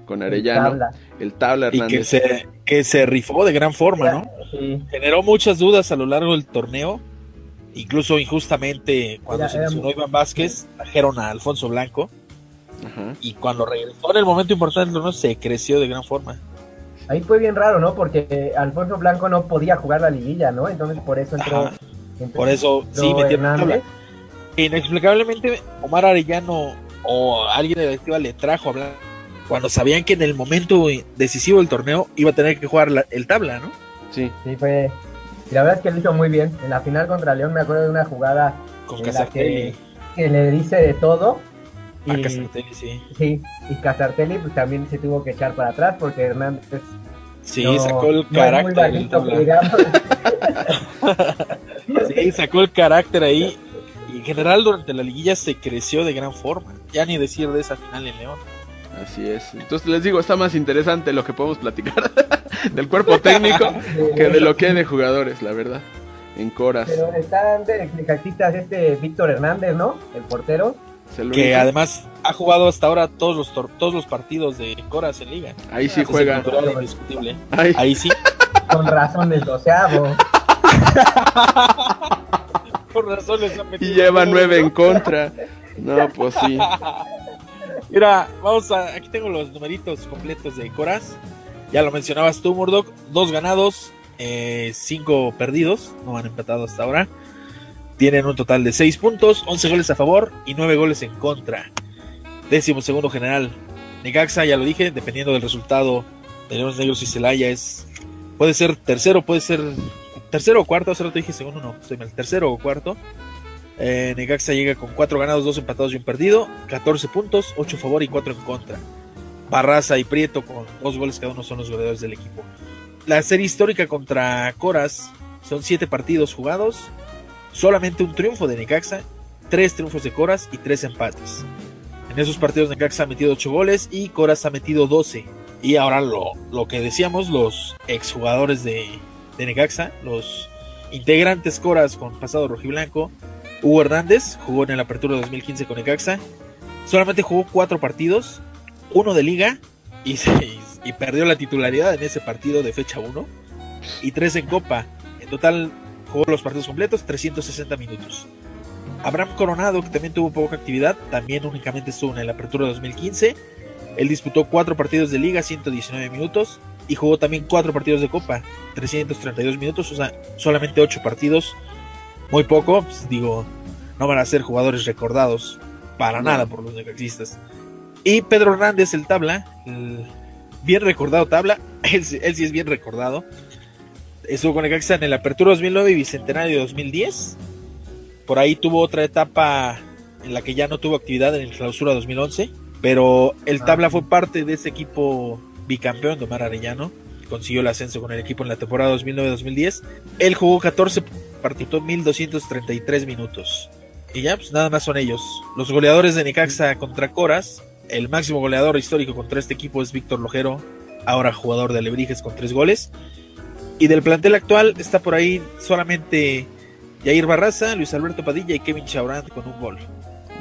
con Arellano? Tabla. El Tabla Y que Hernández. se, que se rifó de gran forma, ¿no? Sí, Generó muchas dudas a lo largo del torneo. Incluso injustamente, cuando Era- se lesionó Iván Vázquez, trajeron a Alfonso Blanco. Ajá. Y cuando regresó en el momento importante del torneo, se creció de gran forma. ahí fue bien raro, ¿no? Porque Alfonso Blanco no podía jugar la liguilla, ¿no? Entonces por eso entró. Entró- Por eso, sí, entró metieron tabla. Hernández. Inexplicablemente, Omar Arellano o alguien de la directiva le trajo a Blanco cuando sabían que en el momento decisivo del torneo iba a tener que jugar la- el tabla, ¿no? Sí. Sí, fue. Y la verdad es que lo hizo muy bien. En la final contra León me acuerdo de una jugada Con en la que, que le dice de todo. A Y, Casartelli, sí. sí, y Casartelli pues también se tuvo que echar para atrás porque Hernández Sí, no- sacó el no es muy carácter. bajito. Sí, sacó el carácter ahí. Y en general durante la liguilla se creció de gran forma. Ya ni decir de esa final en León. Así es. Entonces les digo, está más interesante lo que podemos platicar del cuerpo técnico que de lo que hay de jugadores, la verdad. En Coras. Pero están de necaxistas este Víctor Hernández, ¿no? El portero. Que único. además ha jugado hasta ahora todos los tor- todos los partidos de Coras en liga. Ahí sí Ese juega. Indiscutible. Ahí. Ahí sí. Con razón el doceavo. Por razones han metido Y lleva nueve en contra. No, pues sí. Mira, vamos a. Aquí tengo los numeritos completos de Coras. Ya lo mencionabas tú, Murdoch. Dos ganados, eh, cinco perdidos. No han empatado hasta ahora. Tienen un total de seis puntos, 11 goles a favor y nueve goles en contra. Décimo segundo general. Necaxa, ya lo dije, dependiendo del resultado de Leones Negros y Celaya, es. Puede ser tercero, puede ser. Tercero o cuarto, hace rato dije segundo, no, estoy mal. Tercero o cuarto. Eh, Necaxa llega con 4 ganados, 2 empatados y un perdido, 14 puntos, 8 a favor y 4 en contra. Barraza y Prieto con 2 goles cada uno son los goleadores del equipo. La serie histórica contra Coras son 7 partidos jugados, solamente un triunfo de Necaxa, 3 triunfos de Coras y 3 empates. En esos partidos Necaxa ha metido 8 goles y Coras ha metido 12. Y ahora lo, lo que decíamos, los exjugadores de, Necaxa, los integrantes Coras con pasado rojiblanco, Hugo Hernández jugó en la apertura 2015 con Necaxa. Solamente jugó cuatro partidos, uno de liga y, se- y perdió la titularidad en ese partido de fecha 1 y tres en copa. En total jugó los partidos completos, 360 minutos. Abraham Coronado, que también tuvo poca actividad, también únicamente estuvo en la apertura 2015. Él disputó cuatro partidos de liga, 119 minutos, y jugó también cuatro partidos de copa, 332 minutos, o sea, solamente ocho partidos muy poco, pues, digo, no van a ser jugadores recordados para No. nada por los necaxistas. Y Pedro Hernández, el tabla, el bien recordado tabla, él, él sí es bien recordado. Estuvo con Necaxa en el Apertura 2009 y Bicentenario 2010. Por ahí tuvo otra etapa en la que ya no tuvo actividad en el Clausura 2011, pero el Ah, tabla fue parte de ese equipo bicampeón de Omar Arellano. Consiguió el ascenso con el equipo en la temporada 2009-2010. Él jugó 14 partidos, 1233 minutos. Y ya, pues nada más son ellos. Los goleadores de Necaxa contra Coras. El máximo goleador histórico contra este equipo es Víctor Lojero, ahora jugador de Alebrijes con tres goles. Y del plantel actual está por ahí solamente Jair Barraza, Luis Alberto Padilla y Kevin Chaurán con un gol.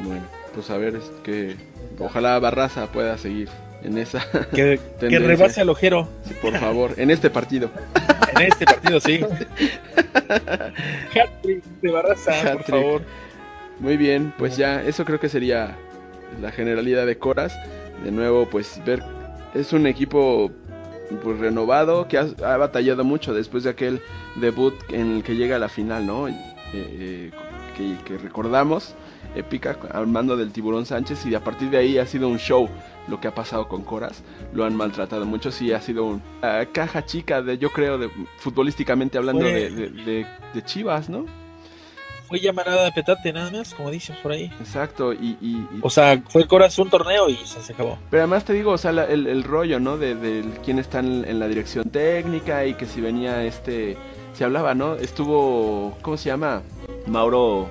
Bueno, pues a ver, es que ojalá Barraza pueda seguir en esa, Que, que rebase al Ojero sí, por favor, en este partido. en este partido, sí. Hat-trick de Barraza, por favor. Muy bien, pues ya, eso creo que sería la generalidad de Coras. De nuevo, pues ver, es un equipo pues renovado, que ha, ha batallado mucho después de aquel debut en el que llega a la final, ¿no? Eh, eh, que, que recordamos, épica, al mando del Tiburón Sánchez, y a partir de ahí ha sido un show lo que ha pasado con Coras. Lo han maltratado mucho, sí, ha sido una caja chica, de, yo creo, de, futbolísticamente hablando, de- de Chivas, ¿no? Fue llamarada de petate nada más, como dicen por ahí. Exacto, y, y- y- O sea, fue Coras un torneo y se, se acabó. pero además te digo, o sea, la- el, el rollo, ¿no? De, de quién está en, en la dirección técnica y que si venía este, se hablaba, ¿no? Estuvo, ¿cómo se llama? Mauro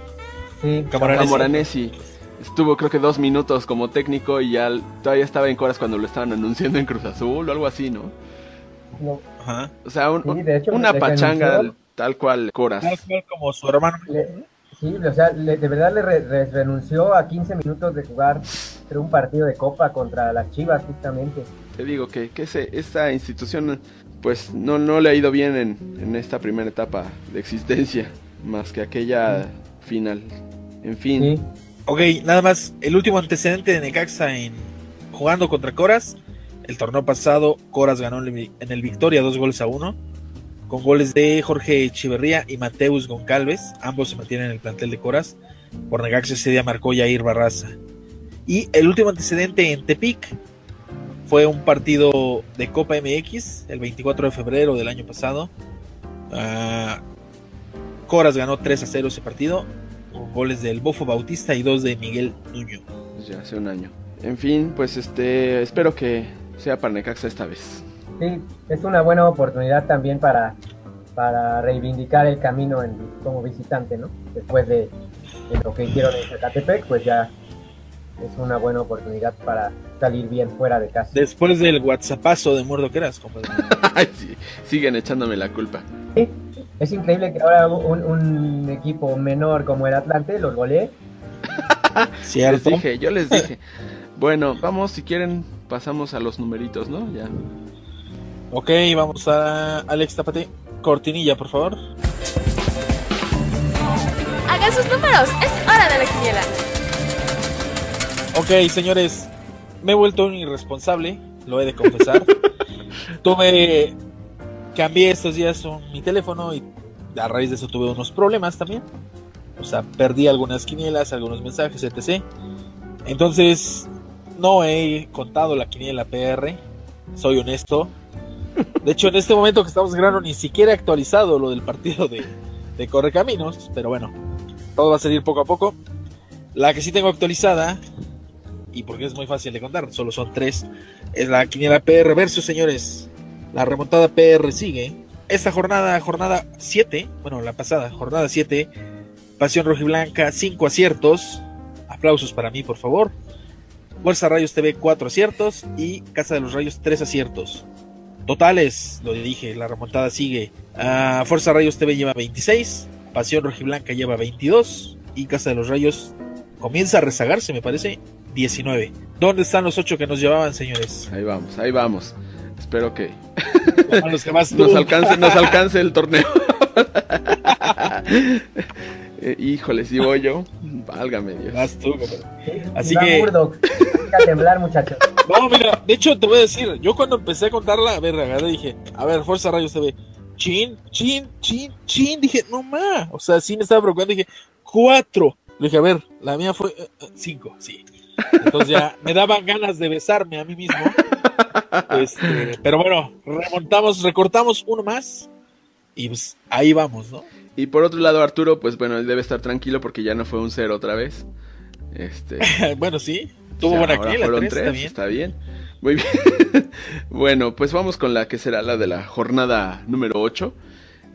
Camoranesi. Camoranesi. Estuvo creo que dos minutos como técnico y ya todavía estaba en Coras cuando lo estaban anunciando en Cruz Azul o algo así, ¿no? no, Ajá. O sea, un- Sí, de hecho, una pachanga tal cual Coras. Tal cual como su hermano. le- sí, o sea, le- de verdad le re- re- renunció a 15 minutos de jugar creo, un partido de copa contra las Chivas justamente. Te digo que, que ese, esta institución pues no, no le ha ido bien en, en esta primera etapa de existencia, más que aquella final. En fin, Sí, Ok, nada más, el último antecedente de Necaxa en jugando contra Coras. El torneo pasado, Coras ganó en el Victoria dos goles a uno. Con goles de Jorge Echeverría y Mateus Goncalves. Ambos se mantienen en el plantel de Coras. Por Necaxa ese día marcó Jair Barraza. Y el último antecedente en Tepic fue un partido de Copa MX el 24 de febrero del año pasado. Ah, Coras ganó 3 a 0 ese partido con goles del Bofo Bautista y dos de Miguel Nuño. ya hace un año. En fin, pues este, espero que sea para Necaxa esta vez. Sí, es una buena oportunidad también para, para reivindicar el camino en- como visitante, ¿no? Después de, de lo que hicieron en Zacatepec, pues ya es una buena oportunidad para salir bien fuera de casa. Después del WhatsAppazo de Murdo que eras, compadre. Ay, sí, siguen echándome la culpa. Es increíble que ahora un, un equipo menor como el Atlante los golee. Les dije, yo les dije. Bueno, vamos, si quieren, pasamos a los numeritos, ¿no? Ya. Ok, vamos a Alex Tapate. Cortinilla, por favor. Hagan sus números, es hora de la quiniela. Ok, señores, me he vuelto un irresponsable, lo he de confesar. tuve, cambié estos días un- mi teléfono y a raíz de eso tuve unos problemas también. O sea, perdí algunas quinielas, algunos mensajes, etc. Entonces, no he contado la quiniela PR, soy honesto. De hecho, en este momento que estamos grabando, ni siquiera he actualizado lo del partido de, de Correcaminos, pero bueno, todo va a salir poco a poco. La que sí tengo actualizada y porque es muy fácil de contar, solo son tres, es la quiniela PR versus, señores. La remontada PR sigue. Esta jornada, jornada 7, bueno, la pasada, jornada 7, Pasión Rojiblanca, 5 aciertos. Aplausos para mí, por favor. Fuerza Rayos TV, 4 aciertos. Y Casa de los Rayos, 3 aciertos. Totales, lo dije, la remontada sigue. Ah, Fuerza Rayos TV lleva 26. Pasión Rojiblanca lleva 22. Y Casa de los Rayos comienza a rezagarse, me parece, 19. ¿Dónde están los 8 que nos llevaban, señores? Ahí vamos, ahí vamos. Espero que A los que más nos alcance, nos alcance el torneo. Eh, híjole, si voy yo, válgame Dios. Vas tú. Así va que- Murdoch. Deja temblar, muchachos. No, mira, de hecho te voy a decir, yo cuando empecé a contarla, a ver, agarré dije, a ver, Fuerza Rayos TV, chin, chin, chin, chin, dije, no más, o sea, sí me estaba preocupando, dije, cuatro, le dije, a ver, la mía fue eh, eh, cinco, sí. Entonces ya me daban ganas de besarme a mí mismo. Este, pero bueno, remontamos, recortamos uno más y pues ahí vamos, ¿no? Y por otro lado, Arturo, pues bueno, él debe estar tranquilo porque ya no fue un cero otra vez. Este, bueno, sí, tuvo buena ahora quiniela, fueron tres, está bien. está bien. Muy bien. bueno, pues vamos con la que será la de la jornada número 8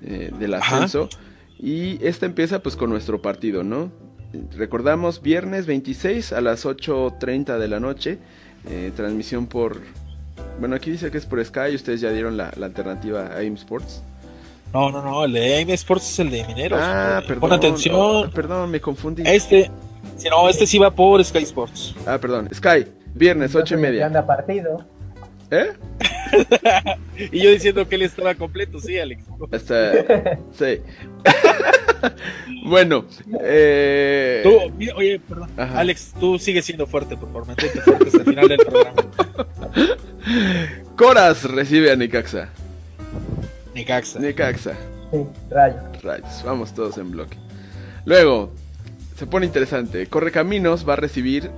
eh, del Ajá. ascenso. Y esta empieza pues con nuestro partido, ¿no? Recordamos viernes 26 a las 8.30 de la noche. eh, transmisión por... Bueno, aquí dice que es por Sky. Ustedes ya dieron la, la alternativa a AIM Sports. No, no, no, el de AIM Sports es el de Mineros. Ah, perdón. Pon atención. oh, perdón, me confundí. Este, si no, este sí va por Sky Sports. Ah, perdón. Sky, viernes, ocho y media. Anda partido. ¿Eh? Y yo diciendo que él estaba completo, sí, Alex. Hasta... sí. bueno, eh... Tú, mira, oye, perdón. Ajá. Alex, tú sigues siendo fuerte, por favor, mantente fuerte hasta el final del programa. Coras recibe a Necaxa. Necaxa. Necaxa. Sí, rayo. Rayos, vamos todos en bloque. Luego, se pone interesante. Correcaminos va a recibir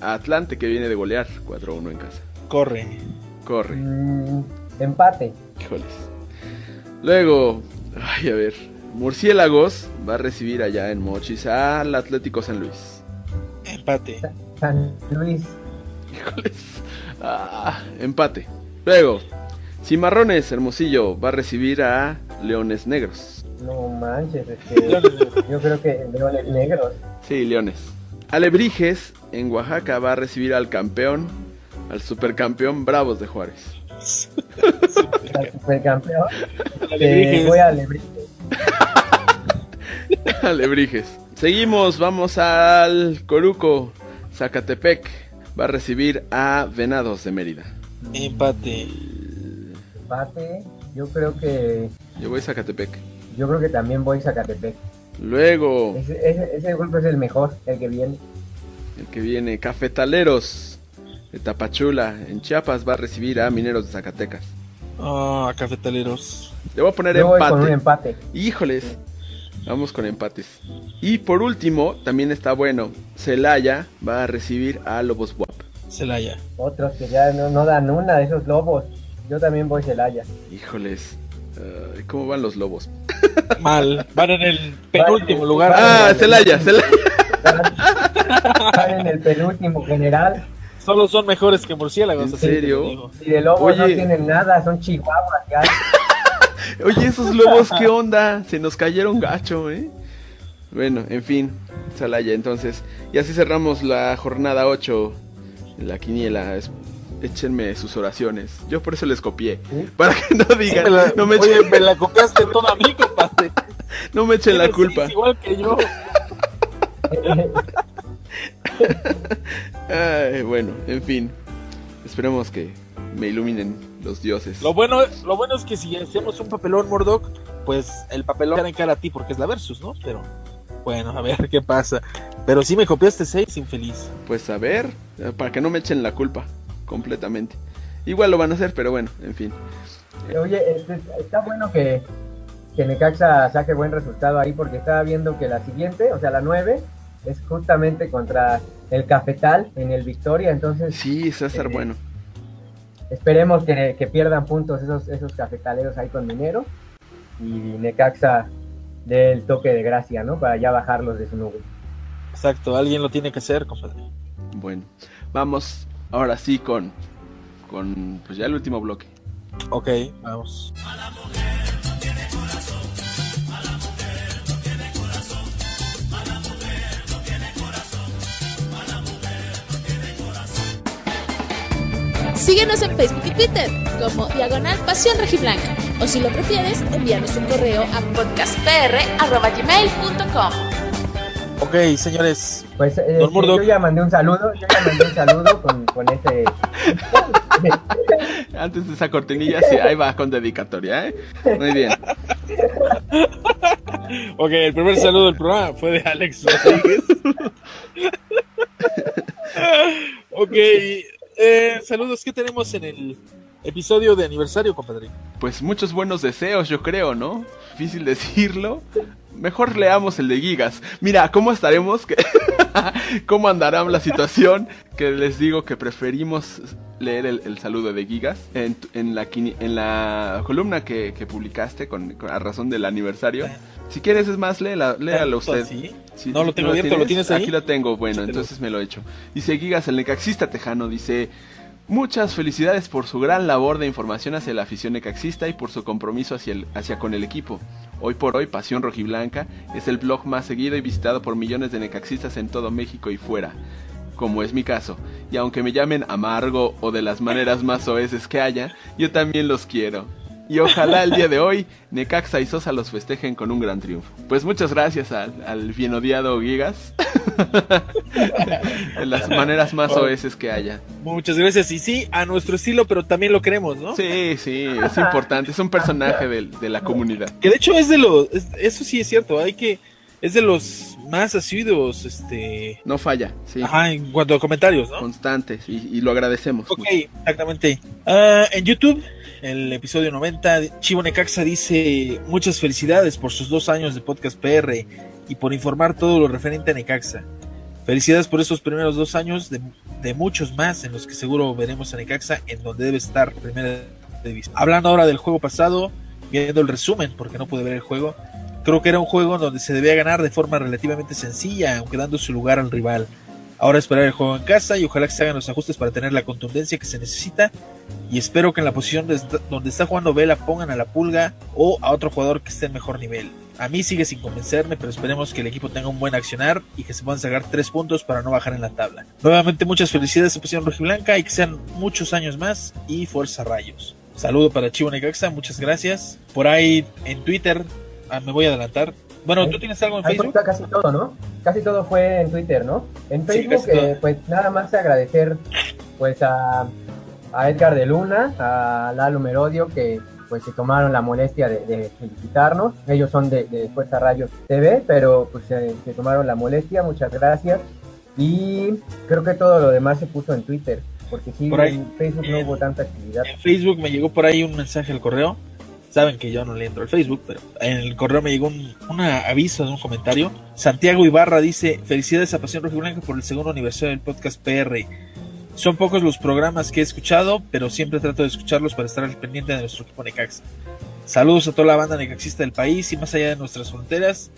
a Atlante que viene de golear 4-1 en casa. Corre. Corre. Mm, empate. Híjoles. Luego, ay, a ver. Murciélagos va a recibir allá en Mochis al Atlético San Luis. Empate. San Luis. Híjoles. Ah, empate. Luego, Cimarrones Hermosillo va a recibir a Leones Negros. No manches, es que yo creo que leones negros. Sí, Leones. Alebrijes en Oaxaca va a recibir al campeón, al supercampeón Bravos de Juárez. Al supercampeón. Alebrijes. Eh, voy a Alebrijes. Alebrijes. Seguimos, vamos al Coruco. Zacatepec va a recibir a Venados de Mérida. Empate. Empate. Yo creo que Yo voy a Zacatepec. Yo creo que también voy a Zacatepec. Luego, Ese, ese, ese grupo es el mejor, el que viene. el que viene, Cafetaleros de Tapachula en Chiapas va a recibir a Mineros de Zacatecas. Ah, cafetaleros. Le voy a poner Yo voy empate. con un empate. Híjoles. Vamos con empates. Y por último, también está bueno. Celaya va a recibir a Lobos Buap. Celaya. Otros que ya no, no dan una de esos lobos. Yo también voy Celaya. Híjoles. ¿Cómo van los lobos? Mal. Van en el penúltimo lugar. Ah, Celaya, Celaya. Están en el penúltimo general. Solo son mejores que murciélagos. ¿En serio? Y de lobos no tienen nada, son chihuahuas ya. Oye, esos lobos, ¿qué onda? Se nos cayeron gacho, ¿eh? Bueno, en fin, Celaya, entonces. Y así cerramos la jornada 8 en la quiniela. Échenme sus oraciones. Yo por eso les copié. ¿Sí? Para que no digan, Me la- no me oye, echen, me la copiaste toda a mí, compadre. no me echen la culpa. igual que yo. Ay, bueno, en fin. Esperemos que me iluminen los dioses. Lo bueno, lo bueno es que si hacemos un papelón Mordok, pues el papelón cara en cara a ti porque es la versus, ¿no? Pero bueno, a ver qué pasa. Pero sí me copiaste seis, infeliz. Pues a ver, eh, para que no me echen la culpa completamente. Igual lo van a hacer, pero bueno, en fin. Oye, este, está bueno que, que Necaxa saque buen resultado ahí porque estaba viendo que la siguiente, o sea, la 9, es justamente contra el Cafetal en el Victoria. Entonces, Sí, eso va a estar Eh, bueno. esperemos que, que pierdan puntos esos, esos cafetaleros ahí con Minero y Necaxa dé el toque de gracia, ¿no? Para ya bajarlos de su nube. Exacto, alguien lo tiene que hacer, compadre. Bueno, vamos ahora sí con, con pues ya el último bloque. Ok, vamos. Síguenos en Facebook y Twitter como Diagonal Pasión Rojiblanca. O si lo prefieres, envíanos un correo a podcastpr.gmail.com. Ok, señores. Pues eh, Don yo ya mandé un saludo, yo ya mandé un saludo con, con ese... Antes de esa cortinilla, sí, ahí va con dedicatoria, ¿eh? Muy bien. Ok, el primer saludo del programa fue de Alex Rodríguez. ok, eh, saludos, ¿qué tenemos en el episodio de aniversario, compadre? Pues muchos buenos deseos, yo creo, ¿no? Difícil decirlo. Mejor leamos el de Gigas. Mira, ¿cómo estaremos? ¿Qué- ¿Cómo andará la situación? Que les digo que preferimos leer el, el saludo de Gigas en, en, la, en la columna que, que publicaste con, con- a razón del aniversario. Si quieres, es más, léela, léalo usted. ¿Sí? Sí, No lo tengo abierto, ¿lo tienes ahí? Aquí lo tengo, bueno, entonces me lo he hecho. Dice Gigas, el necaxista tejano, dice... Muchas felicidades por su gran labor de información hacia la afición necaxista y por su compromiso hacia, el- hacia con el equipo. Hoy por hoy, Pasión Rojiblanca es el blog más seguido y visitado por millones de necaxistas en todo México y fuera, como es mi caso. Y aunque me llamen amargo o de las maneras más oeces que haya, yo también los quiero. Y ojalá el día de hoy Necaxa y Sosa los festejen con un gran triunfo. Pues muchas gracias al, al bien odiado Gigas. de las maneras más oeces que haya. Muchas gracias. Y sí, a nuestro estilo, pero también lo queremos, ¿no? Sí, sí, es importante. Es un personaje del- de, la comunidad. Que de hecho es de los. es- eso sí es cierto, hay que. Es de los más asiduos, este... No falla, sí. Ajá, en cuanto a comentarios, ¿no? Constantes, y, y lo agradecemos. Ok, mucho. exactamente. Ah, en YouTube, el episodio 90, Chivo Necaxa dice muchas felicidades por sus dos años de podcast PR y por informar todo lo referente a Necaxa. Felicidades por esos primeros dos años de, de muchos más en los que seguro veremos a Necaxa en donde debe estar primera división. Hablando ahora del juego pasado, viendo el resumen porque no pude ver el juego, creo que era un juego donde se debía ganar de forma relativamente sencilla, aunque dando su lugar al rival. Ahora esperar el juego en casa y ojalá que se hagan los ajustes para tener la contundencia que se necesita. Y espero que en la posición de- donde está jugando Vela pongan a la pulga o a otro jugador que esté en mejor nivel. A mí sigue sin convencerme, pero esperemos que el equipo tenga un buen accionar y que se puedan sacar tres puntos para no bajar en la tabla. Nuevamente muchas felicidades a Pasión Rojiblanca y que sean muchos años más y fuerza rayos. Saludo para Chivo Necaxa, muchas gracias. Por ahí en Twitter, ah, me voy a adelantar. Bueno, ¿tú tienes algo en Facebook? casi todo, ¿no? Casi todo fue en Twitter, ¿no? En Facebook, eh, pues nada más agradecer pues a, a Edgar de Luna, a Lalo Merodio, que pues se tomaron la molestia de, de felicitarnos. Ellos son de, de Fuerza Rayos TV, pero pues se, se tomaron la molestia, muchas gracias. Y creo que todo lo demás se puso en Twitter, porque sí, Por ahí, en Facebook no en- hubo tanta actividad. En Facebook me llegó por ahí un mensaje al correo. Saben que yo no le entro al Facebook, pero en el correo me llegó un una aviso de un comentario. Santiago Ibarra dice: Felicidades a Pasión Rojiblanca por el segundo aniversario del podcast PR. Son pocos los programas que he escuchado, pero siempre trato de escucharlos para estar al pendiente de nuestro equipo Necaxa. Saludos a toda la banda necaxista del país y más allá de nuestras fronteras.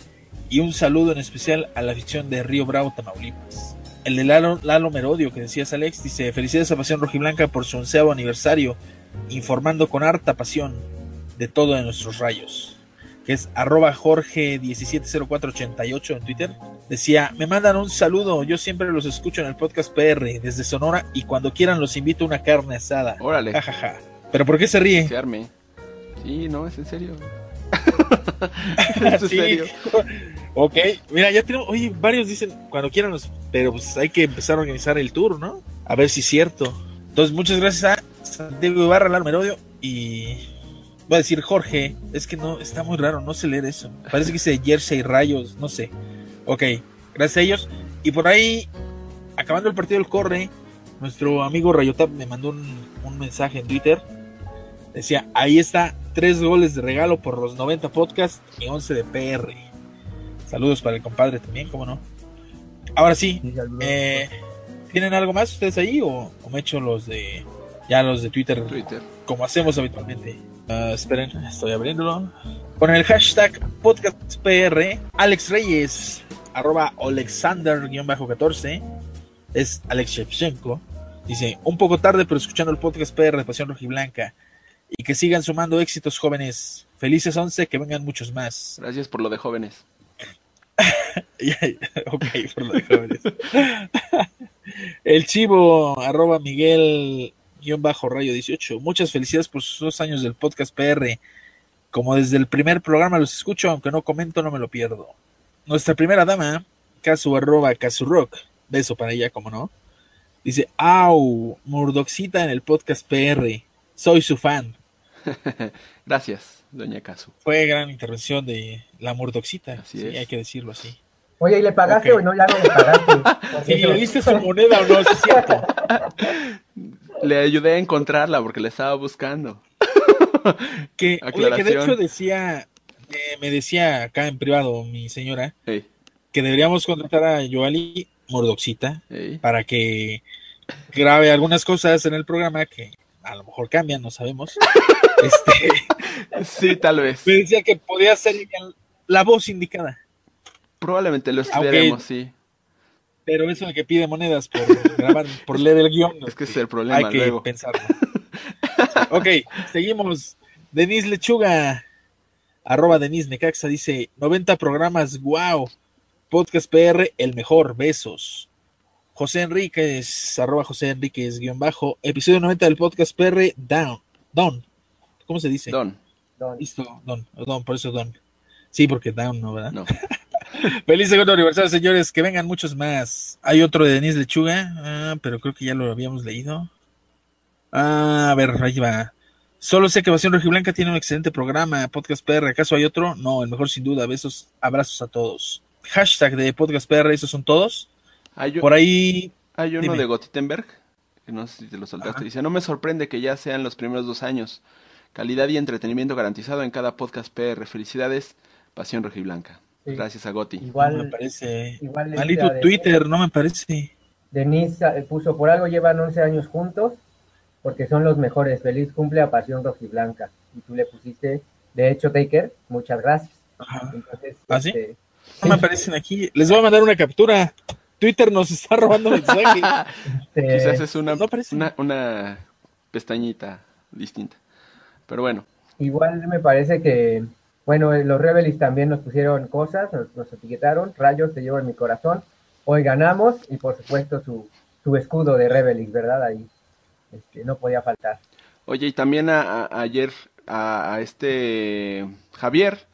Y un saludo en especial a la afición de Río Bravo, Tamaulipas. El de Lalo, Lalo Merodio, que decías Alex, dice: Felicidades a Pasión Rojiblanca por su onceavo aniversario, informando con harta pasión de todo de nuestros rayos. Que es arroba Jorge170488 en Twitter. Decía: Me mandan un saludo, yo siempre los escucho en el podcast PR desde Sonora y cuando quieran los invito a una carne asada. Órale, Jajaja. ¿Pero por qué se ríe? se arme. Sí, no, es en serio. es en Sí. serio. Ok, mira, ya tenemos, oye, varios dicen cuando quieran, los- pero pues hay que empezar a organizar el tour, ¿no? A ver si es cierto. Entonces, muchas gracias a Santiago Ibarra, Lalo Merodio y voy a decir Jorge, es que no, está muy raro, no sé leer eso. Parece que dice Jersey Rayos, no sé. Ok, gracias a ellos. Y por ahí, acabando el partido del Corre, nuestro amigo Rayotap me mandó un, un mensaje en Twitter. Decía, ahí está, tres goles de regalo por los 90 podcasts y 11 de PR. Saludos para el compadre también, ¿cómo no? Ahora sí, eh, ¿tienen algo más ustedes ahí o, o me echo los de ya los de Twitter Twitter. como hacemos habitualmente? Ah, esperen, estoy abriéndolo. Con el hashtag podcastpr, Alex Reyes, arroba Alexander-14, es Alex Shevchenko, dice, un poco tarde pero escuchando el podcast PR de Pasión Rojiblanca y que sigan sumando éxitos jóvenes. Felices 11, que vengan muchos más. Gracias por lo de jóvenes. ok, por lo de jóvenes. El chivo, arroba Miguel guion bajo rayo 18. Muchas felicidades por sus dos años del podcast PR. Como desde el primer programa los escucho, aunque no comento, no me lo pierdo. Nuestra primera dama, Casu arroba Rock, beso para ella, como no. Dice, au, Murdoxita en el podcast PR. Soy su fan. Gracias, doña Casu. Fue gran intervención de la Murdoxita. Así sí, es. hay que decirlo así. Oye, ¿y le pagaste o no? Ya no le pagaste. Si le diste su moneda o no, es cierto. Le ayudé a encontrarla porque la estaba buscando. Que, oye, que de hecho decía, eh, me decía acá en privado mi señora, que deberíamos contratar a Joali Mordoxita para que grabe algunas cosas en el programa que a lo mejor cambian, no sabemos. este, Sí, tal vez. me decía que podía ser la voz indicada, Probablemente lo estudiaremos, sí. Pero eso de que pide monedas por grabar, por leer el guion, Es que es el problema hay que luego. pensarlo. ok, seguimos. Denise Lechuga, arroba Denise Necaxa, dice 90 programas, wow. Podcast PR, el mejor, besos. José Enríquez, arroba José Enríquez, guion bajo, episodio 90 del podcast PR, down, don. ¿Cómo se dice? Don, Don. Listo, don, don, por eso don. Sí, porque down no, ¿verdad? no. Feliz segundo aniversario, señores. Que vengan muchos más. Hay otro de Denise Lechuga, ah, pero creo que ya lo habíamos leído. Ah, a ver, ahí va. Solo sé que Pasión Rojiblanca tiene un excelente programa, Podcast PR. ¿Acaso hay otro? No, el mejor sin duda. Besos, abrazos a todos. hashtag de Podcast PR, esos son todos. Hay, Por ahí, hay uno dime. de Gotitenberg, que no sé si te lo soltaste. Ajá. Dice, no me sorprende que ya sean los primeros dos años. Calidad y entretenimiento garantizado en cada podcast PR. Felicidades, Pasión Rojiblanca. Sí. Gracias a Goti. no me Igual, parece. igual Malito de- Twitter, no me parece. Denise eh, puso por algo llevan 11 años juntos porque son los mejores. Feliz cumple a Pasión Rojiblanca. Y tú le pusiste, de hecho, Taker, muchas gracias. Ajá. Entonces, ¿Ah, sí? este, No me aparecen aquí. Les voy a mandar una captura. Twitter nos está robando mensaje. este, Quizás es una, no una, una pestañita distinta. Pero bueno, Igual me parece que, bueno, eh, los Rebelis también nos pusieron cosas, nos, etiquetaron, rayos, te llevo en mi corazón. Hoy ganamos y por supuesto su, su escudo de Rebelis, ¿verdad? Ahí este, no podía faltar. Oye, y también a, a- ayer a, a este Javier,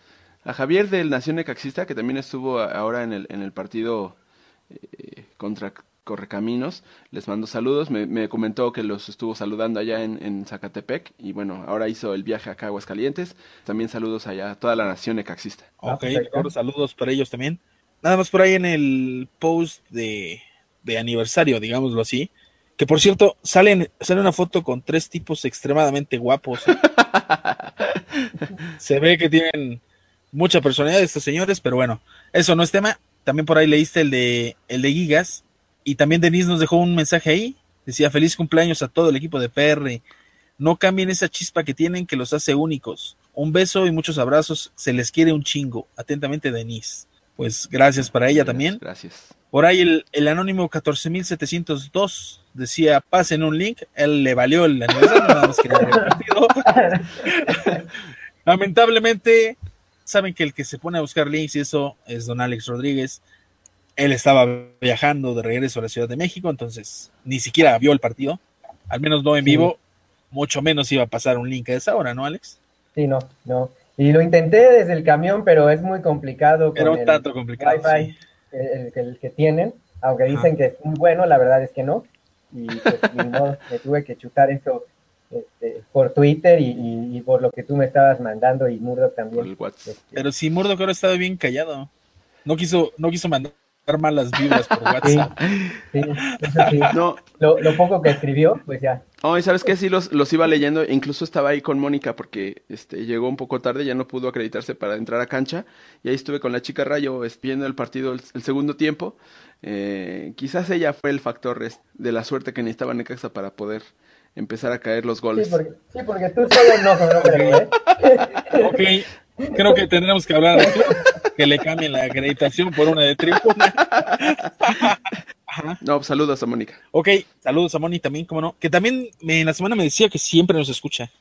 a Javier del Nación Necaxista, que también estuvo ahora en el, en el partido eh, contra Correcaminos, les mando saludos, me, me comentó que los estuvo saludando allá en, en Zacatepec, y bueno, ahora hizo el viaje acá a Aguascalientes, también saludos allá a toda la Nación Necaxista. Ah, Ok, mejor saludos para ellos también. Nada más por ahí en el post de, de aniversario, digámoslo así. Que por cierto, salen, sale una foto con tres tipos extremadamente guapos. Se ve que tienen mucha personalidad estos señores, pero bueno, eso no es tema. También por ahí leíste el de, el de Gigas. Y también Denise nos dejó un mensaje ahí. Decía feliz cumpleaños a todo el equipo de PR. No cambien esa chispa que tienen que los hace únicos. Un beso y muchos abrazos. Se les quiere un chingo. Atentamente, Denise. Pues gracias para ella también. Gracias. Por ahí el, el anónimo 14702 decía, pasen un link. Él le valió el aniversario, nada más el partido. Lamentablemente, saben que el que se pone a buscar links y eso es don Alex Rodríguez. Él estaba viajando de regreso a la Ciudad de México, entonces ni siquiera vio el partido. Al menos no en Sí. vivo. Mucho menos iba a pasar un link a esa hora, ¿no, Alex? Sí, no, no. Y lo intenté desde el camión, pero es muy complicado Era con un el tanto complicado. Wi-Fi sí. el, el- el que tienen, aunque dicen que es muy bueno, la verdad es que no. Y pues ni modo, me tuve que chutar eso este, por Twitter y, y- y por lo que tú me estabas mandando y Murdoch Por también. Este, Pero si Murdoch ahora estaba bien callado. No quiso, no quiso mandar malas vibras por WhatsApp. sí, eso sí. No, Lo, lo poco que escribió, pues ya. Oh, y sabes qué, sí los, los iba leyendo, incluso estaba ahí con Mónica porque este, llegó un poco tarde, ya no pudo acreditarse para entrar a cancha, y ahí estuve con la chica Rayo viendo el partido el, el segundo tiempo. Eh, quizás ella fue el factor de la suerte que necesitaba Necaxa para poder empezar a caer los Sí goles. porque, sí, porque tú solo no, no creo, ¿eh? Ok, creo que tendremos que hablar que le cambien la acreditación por una de tribuna. Ajá. No, saludos a Mónica. Ok, saludos a Moni también, como no. Que también me- en la semana me decía que siempre nos escucha.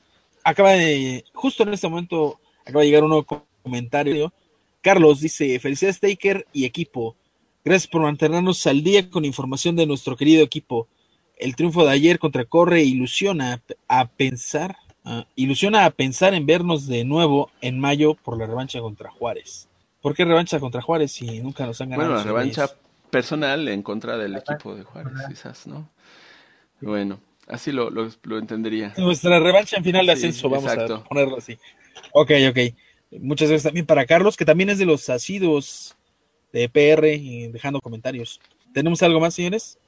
Acaba de, justo en este momento, acaba de llegar un nuevo co- comentario. Carlos dice, felicidades Taker y equipo. Gracias por mantenernos al día con información de nuestro querido equipo. El triunfo de ayer contra Corre ilusiona a pensar, ah, ilusiona a pensar en vernos de nuevo en mayo por la revancha contra Juárez. ¿Por qué revancha contra Juárez si nunca nos han ganado? Bueno, la revancha personal en contra del equipo de Juárez, quizás, ¿no? Bueno, así lo, lo, lo entendería. Nuestra revancha en final de Sí, ascenso, vamos exacto. a ponerlo así. Ok, ok. Muchas gracias también para Carlos, que también es de los asiduos de PR y dejando comentarios. ¿Tenemos algo más, señores?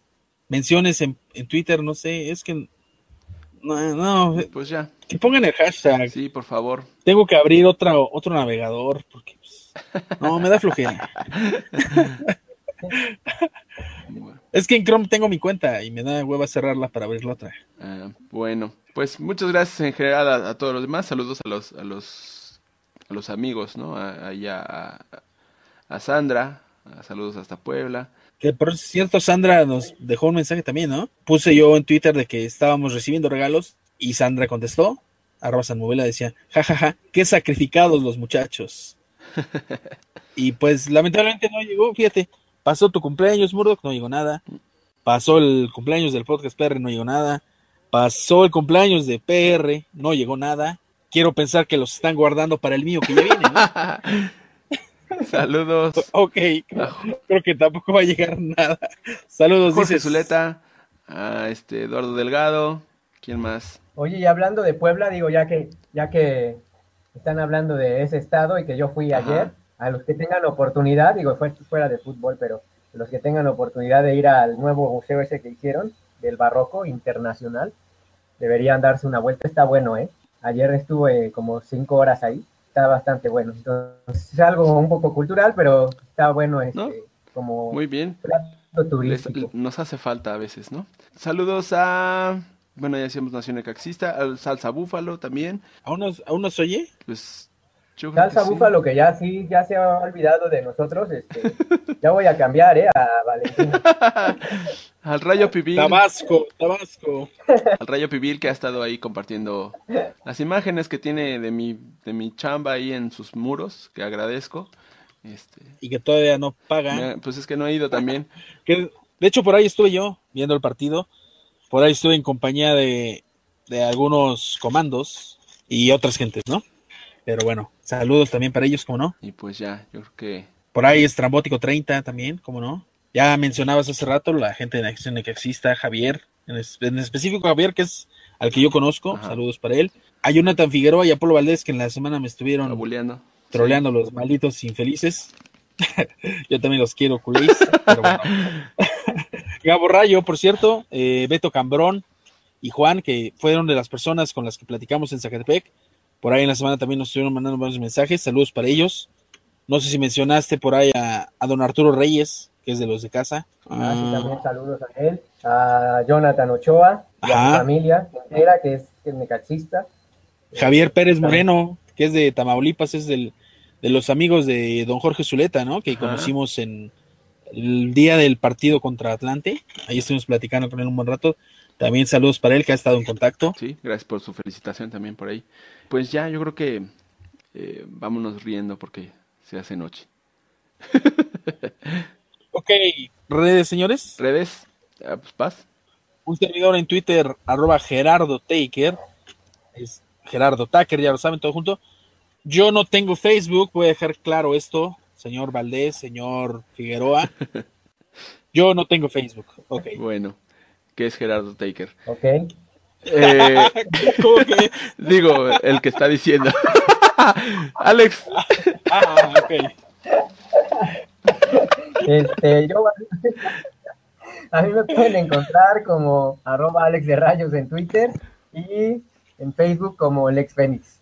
Menciones en, en Twitter, no sé, es que... No, no, Pues ya, que pongan el hashtag. sí, por favor. Tengo que abrir otra, otro navegador, porque... no, me da flojera. Bueno. Es que en Chrome tengo mi cuenta y me da hueva cerrarla para abrir la otra. Ah, bueno, pues muchas gracias en general a, a todos los demás. Saludos a los a los a los amigos, ¿no? A, allá a, a Sandra, saludos hasta Puebla. Que por cierto, Sandra nos dejó un mensaje también, ¿no? Puse yo en Twitter de que estábamos recibiendo regalos y Sandra contestó, arroba Sanmovela, decía, jajaja, qué sacrificados los muchachos. y pues lamentablemente no llegó, fíjate, pasó tu cumpleaños, Murdoch, no llegó nada. Pasó el cumpleaños del podcast PR, no llegó nada. Pasó el cumpleaños de PR, no llegó nada. Quiero pensar que los están guardando para el mío que ya viene, ¿no? Saludos. Ok, creo, creo que tampoco va a llegar nada. Saludos, Jorge dices. Zuleta, a este Eduardo Delgado, ¿quién más? Oye, y hablando de Puebla, digo, ya que, ya que están hablando de ese estado y que yo fui Ajá. ayer, a los que tengan oportunidad, digo, fue fuera de fútbol, pero los que tengan oportunidad de ir al nuevo museo ese que hicieron, del barroco internacional, deberían darse una vuelta, está bueno, ¿eh? Ayer estuve como cinco horas ahí, está bastante bueno. Entonces, es algo un poco cultural, pero está bueno este, ¿No? como Muy bien. plato Les- turístico. nos hace falta a veces, ¿no? Saludos a. Bueno, ya decíamos Nación Caxista, al Salsa Búfalo también. ¿Aún nos, aún nos oye? Pues. Yo Salsa que sí. Búfalo, que ya sí, ya se ha olvidado de nosotros, este, ya voy a cambiar, ¿eh? A Valentín. Al Rayo Pibil. Tabasco, Tabasco. Al Rayo Pibil que ha estado ahí compartiendo las imágenes que tiene de mi, de mi chamba ahí en sus muros, que agradezco. Este, Y que todavía no paga. me- pues es que no he ido también. Que, de hecho, por ahí estuve yo viendo el partido. Por ahí estuve en compañía de, de algunos comandos y otras gentes, ¿no? Pero bueno, saludos también para ellos, como no. Y pues ya, yo creo que Por ahí Estrambótico 30 también, como no. Ya mencionabas hace rato la gente de Acción que exista, Javier, en, es- en específico Javier, que es al que yo conozco. Ajá. Saludos para él. A Jonathan Figueroa y Apolo Valdés, que en la semana me estuvieron abuleando. troleando los malditos infelices. Yo también los quiero, culés. Pero bueno. Gabo Rayo, por cierto, eh, Beto Cambrón y Juan, que fueron de las personas con las que platicamos en Zacatepec. Por ahí en la semana también nos estuvieron mandando varios mensajes. Saludos para ellos. No sé si mencionaste por ahí a, a don Arturo Reyes, que es de los de casa. Ah, sí, Ah, también saludos a él, a Jonathan Ochoa y a su familia entera, que es, que es necaxista. Javier Pérez Moreno, que es de Tamaulipas, es del, de los amigos de don Jorge Zuleta, ¿no? Que Ajá. conocimos en el día del partido contra Atlante. Ahí estuvimos platicando con él un buen rato. También saludos para él, que ha estado en contacto. Sí, gracias por su felicitación también por ahí. Pues ya, yo creo que eh, vámonos riendo porque se hace noche. Ok, redes, señores. ¿Redes? Ah, pues paz. Un servidor en Twitter, arroba Gerardo Taker. Es Gerardo Taker, ya lo saben, todo junto. Yo no tengo Facebook, voy a dejar claro esto, señor Valdés, señor Figueroa. Yo no tengo Facebook. Ok. Bueno, ¿qué es Gerardo Taker? ¿Ok? Eh, ¿Cómo que? digo, el que está diciendo. Alex, Ah, ok. Este, yo, a mí me pueden encontrar como arroba Alex de Rayos en Twitter y en Facebook como Lex Fénix.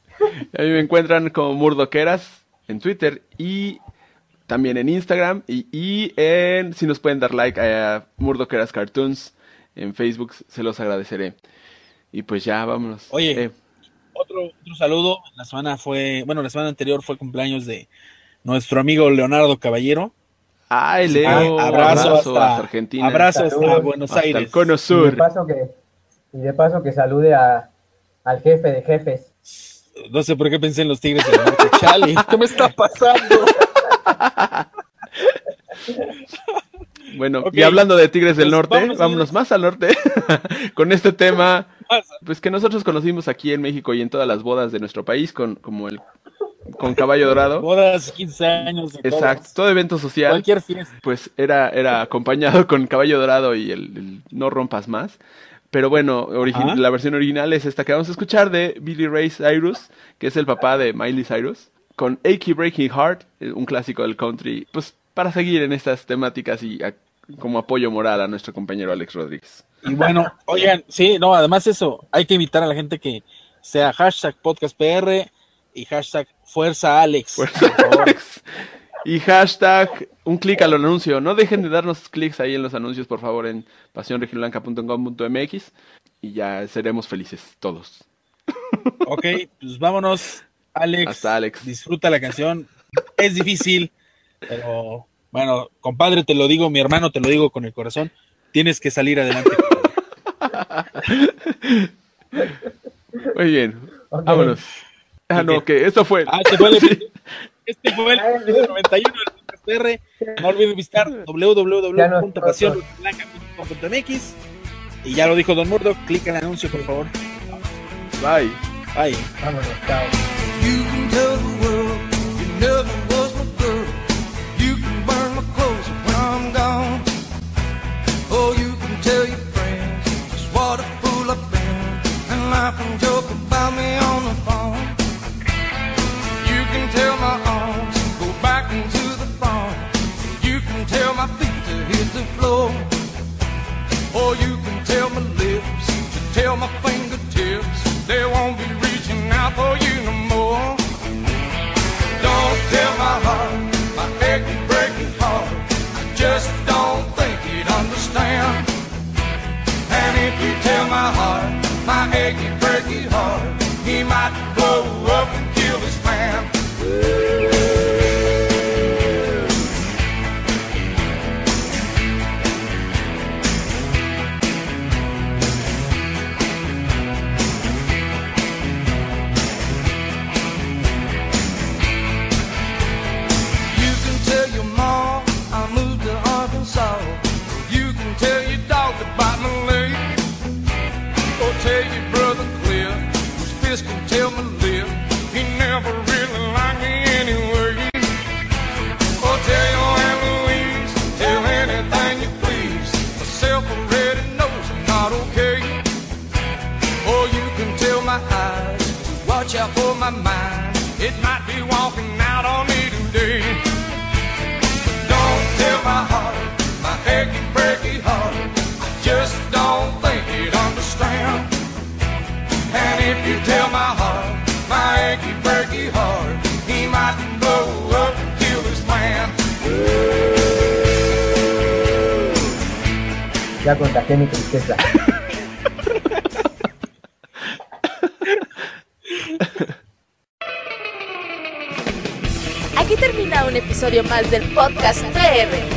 a mí me encuentran como Murdoqueras en Twitter y también en Instagram y, y en, si nos pueden dar like a Murdoqueras Cartoons en Facebook, se los agradeceré. Y pues ya, vámonos. Oye. Eh, Otro, otro saludo. La semana fue, bueno, la semana anterior fue cumpleaños de nuestro amigo Leonardo Caballero. ay, Leo, Ah, abrazo, abrazo hasta, hasta- Argentina. Abrazo hasta. Buenos hasta Aires. el Cono Y de Sur. paso que, y de paso que salude a, al jefe de jefes. No sé por qué pensé en los Tigres del Norte. Chale, ¿qué me está pasando? Bueno, y hablando de Tigres del Pues Norte, vámonos, más al norte con este tema, pues que nosotros conocimos aquí en México y en todas las bodas de nuestro país con como el con caballo dorado. Bodas, 15 años. de Exacto, todo evento social, Cualquier fiesta. pues era era acompañado con caballo dorado y el, el no rompas más. Pero bueno, la versión original es esta que vamos a escuchar de Billy Ray Cyrus, que es el papá de Miley Cyrus, con Achy Breaking Heart, eh, un clásico del country, pues para seguir en estas temáticas y a- como apoyo moral a nuestro compañero Alex Rodríguez. Y bueno, oigan, sí, no, además eso, hay que invitar a la gente que sea hashtag podcastpr y hashtag fuerza Alex. Fuerza por favor. Alex. Y hashtag, un clic al anuncio. No dejen de darnos clics ahí en los anuncios, por favor, en pasionregionblanca.com.mx y ya seremos felices todos. Ok, pues vámonos, Alex. Hasta Alex. Disfruta la canción. Es difícil, pero bueno, compadre, te lo digo, mi hermano, te lo digo con el corazón. Tienes que salir adelante. Muy bien, vámonos. Ah, no, que esto fue. Ah, este fue el, Sí. este fue el episodio 91 del. No olviden visitar www.pasionblanca.com.mx y ya lo dijo Don Murdo, clic en el anuncio, por favor. Bye. Bye. Vámonos, chao. My fingertips, they won't be reaching out for you no more. Don't tell my heart, my achy, breaking heart. I just don't think he'd understand. And if you tell my heart, my achy, breaking heart, my mind. It might be walking out on me today. Don't tell my heart, my achy, breaky heart. I just don't think he'd understand. And if you tell my heart, my achy, breaky heart, he might blow up and kill this man. Ya contagié mi tristeza. episodio más del podcast PR.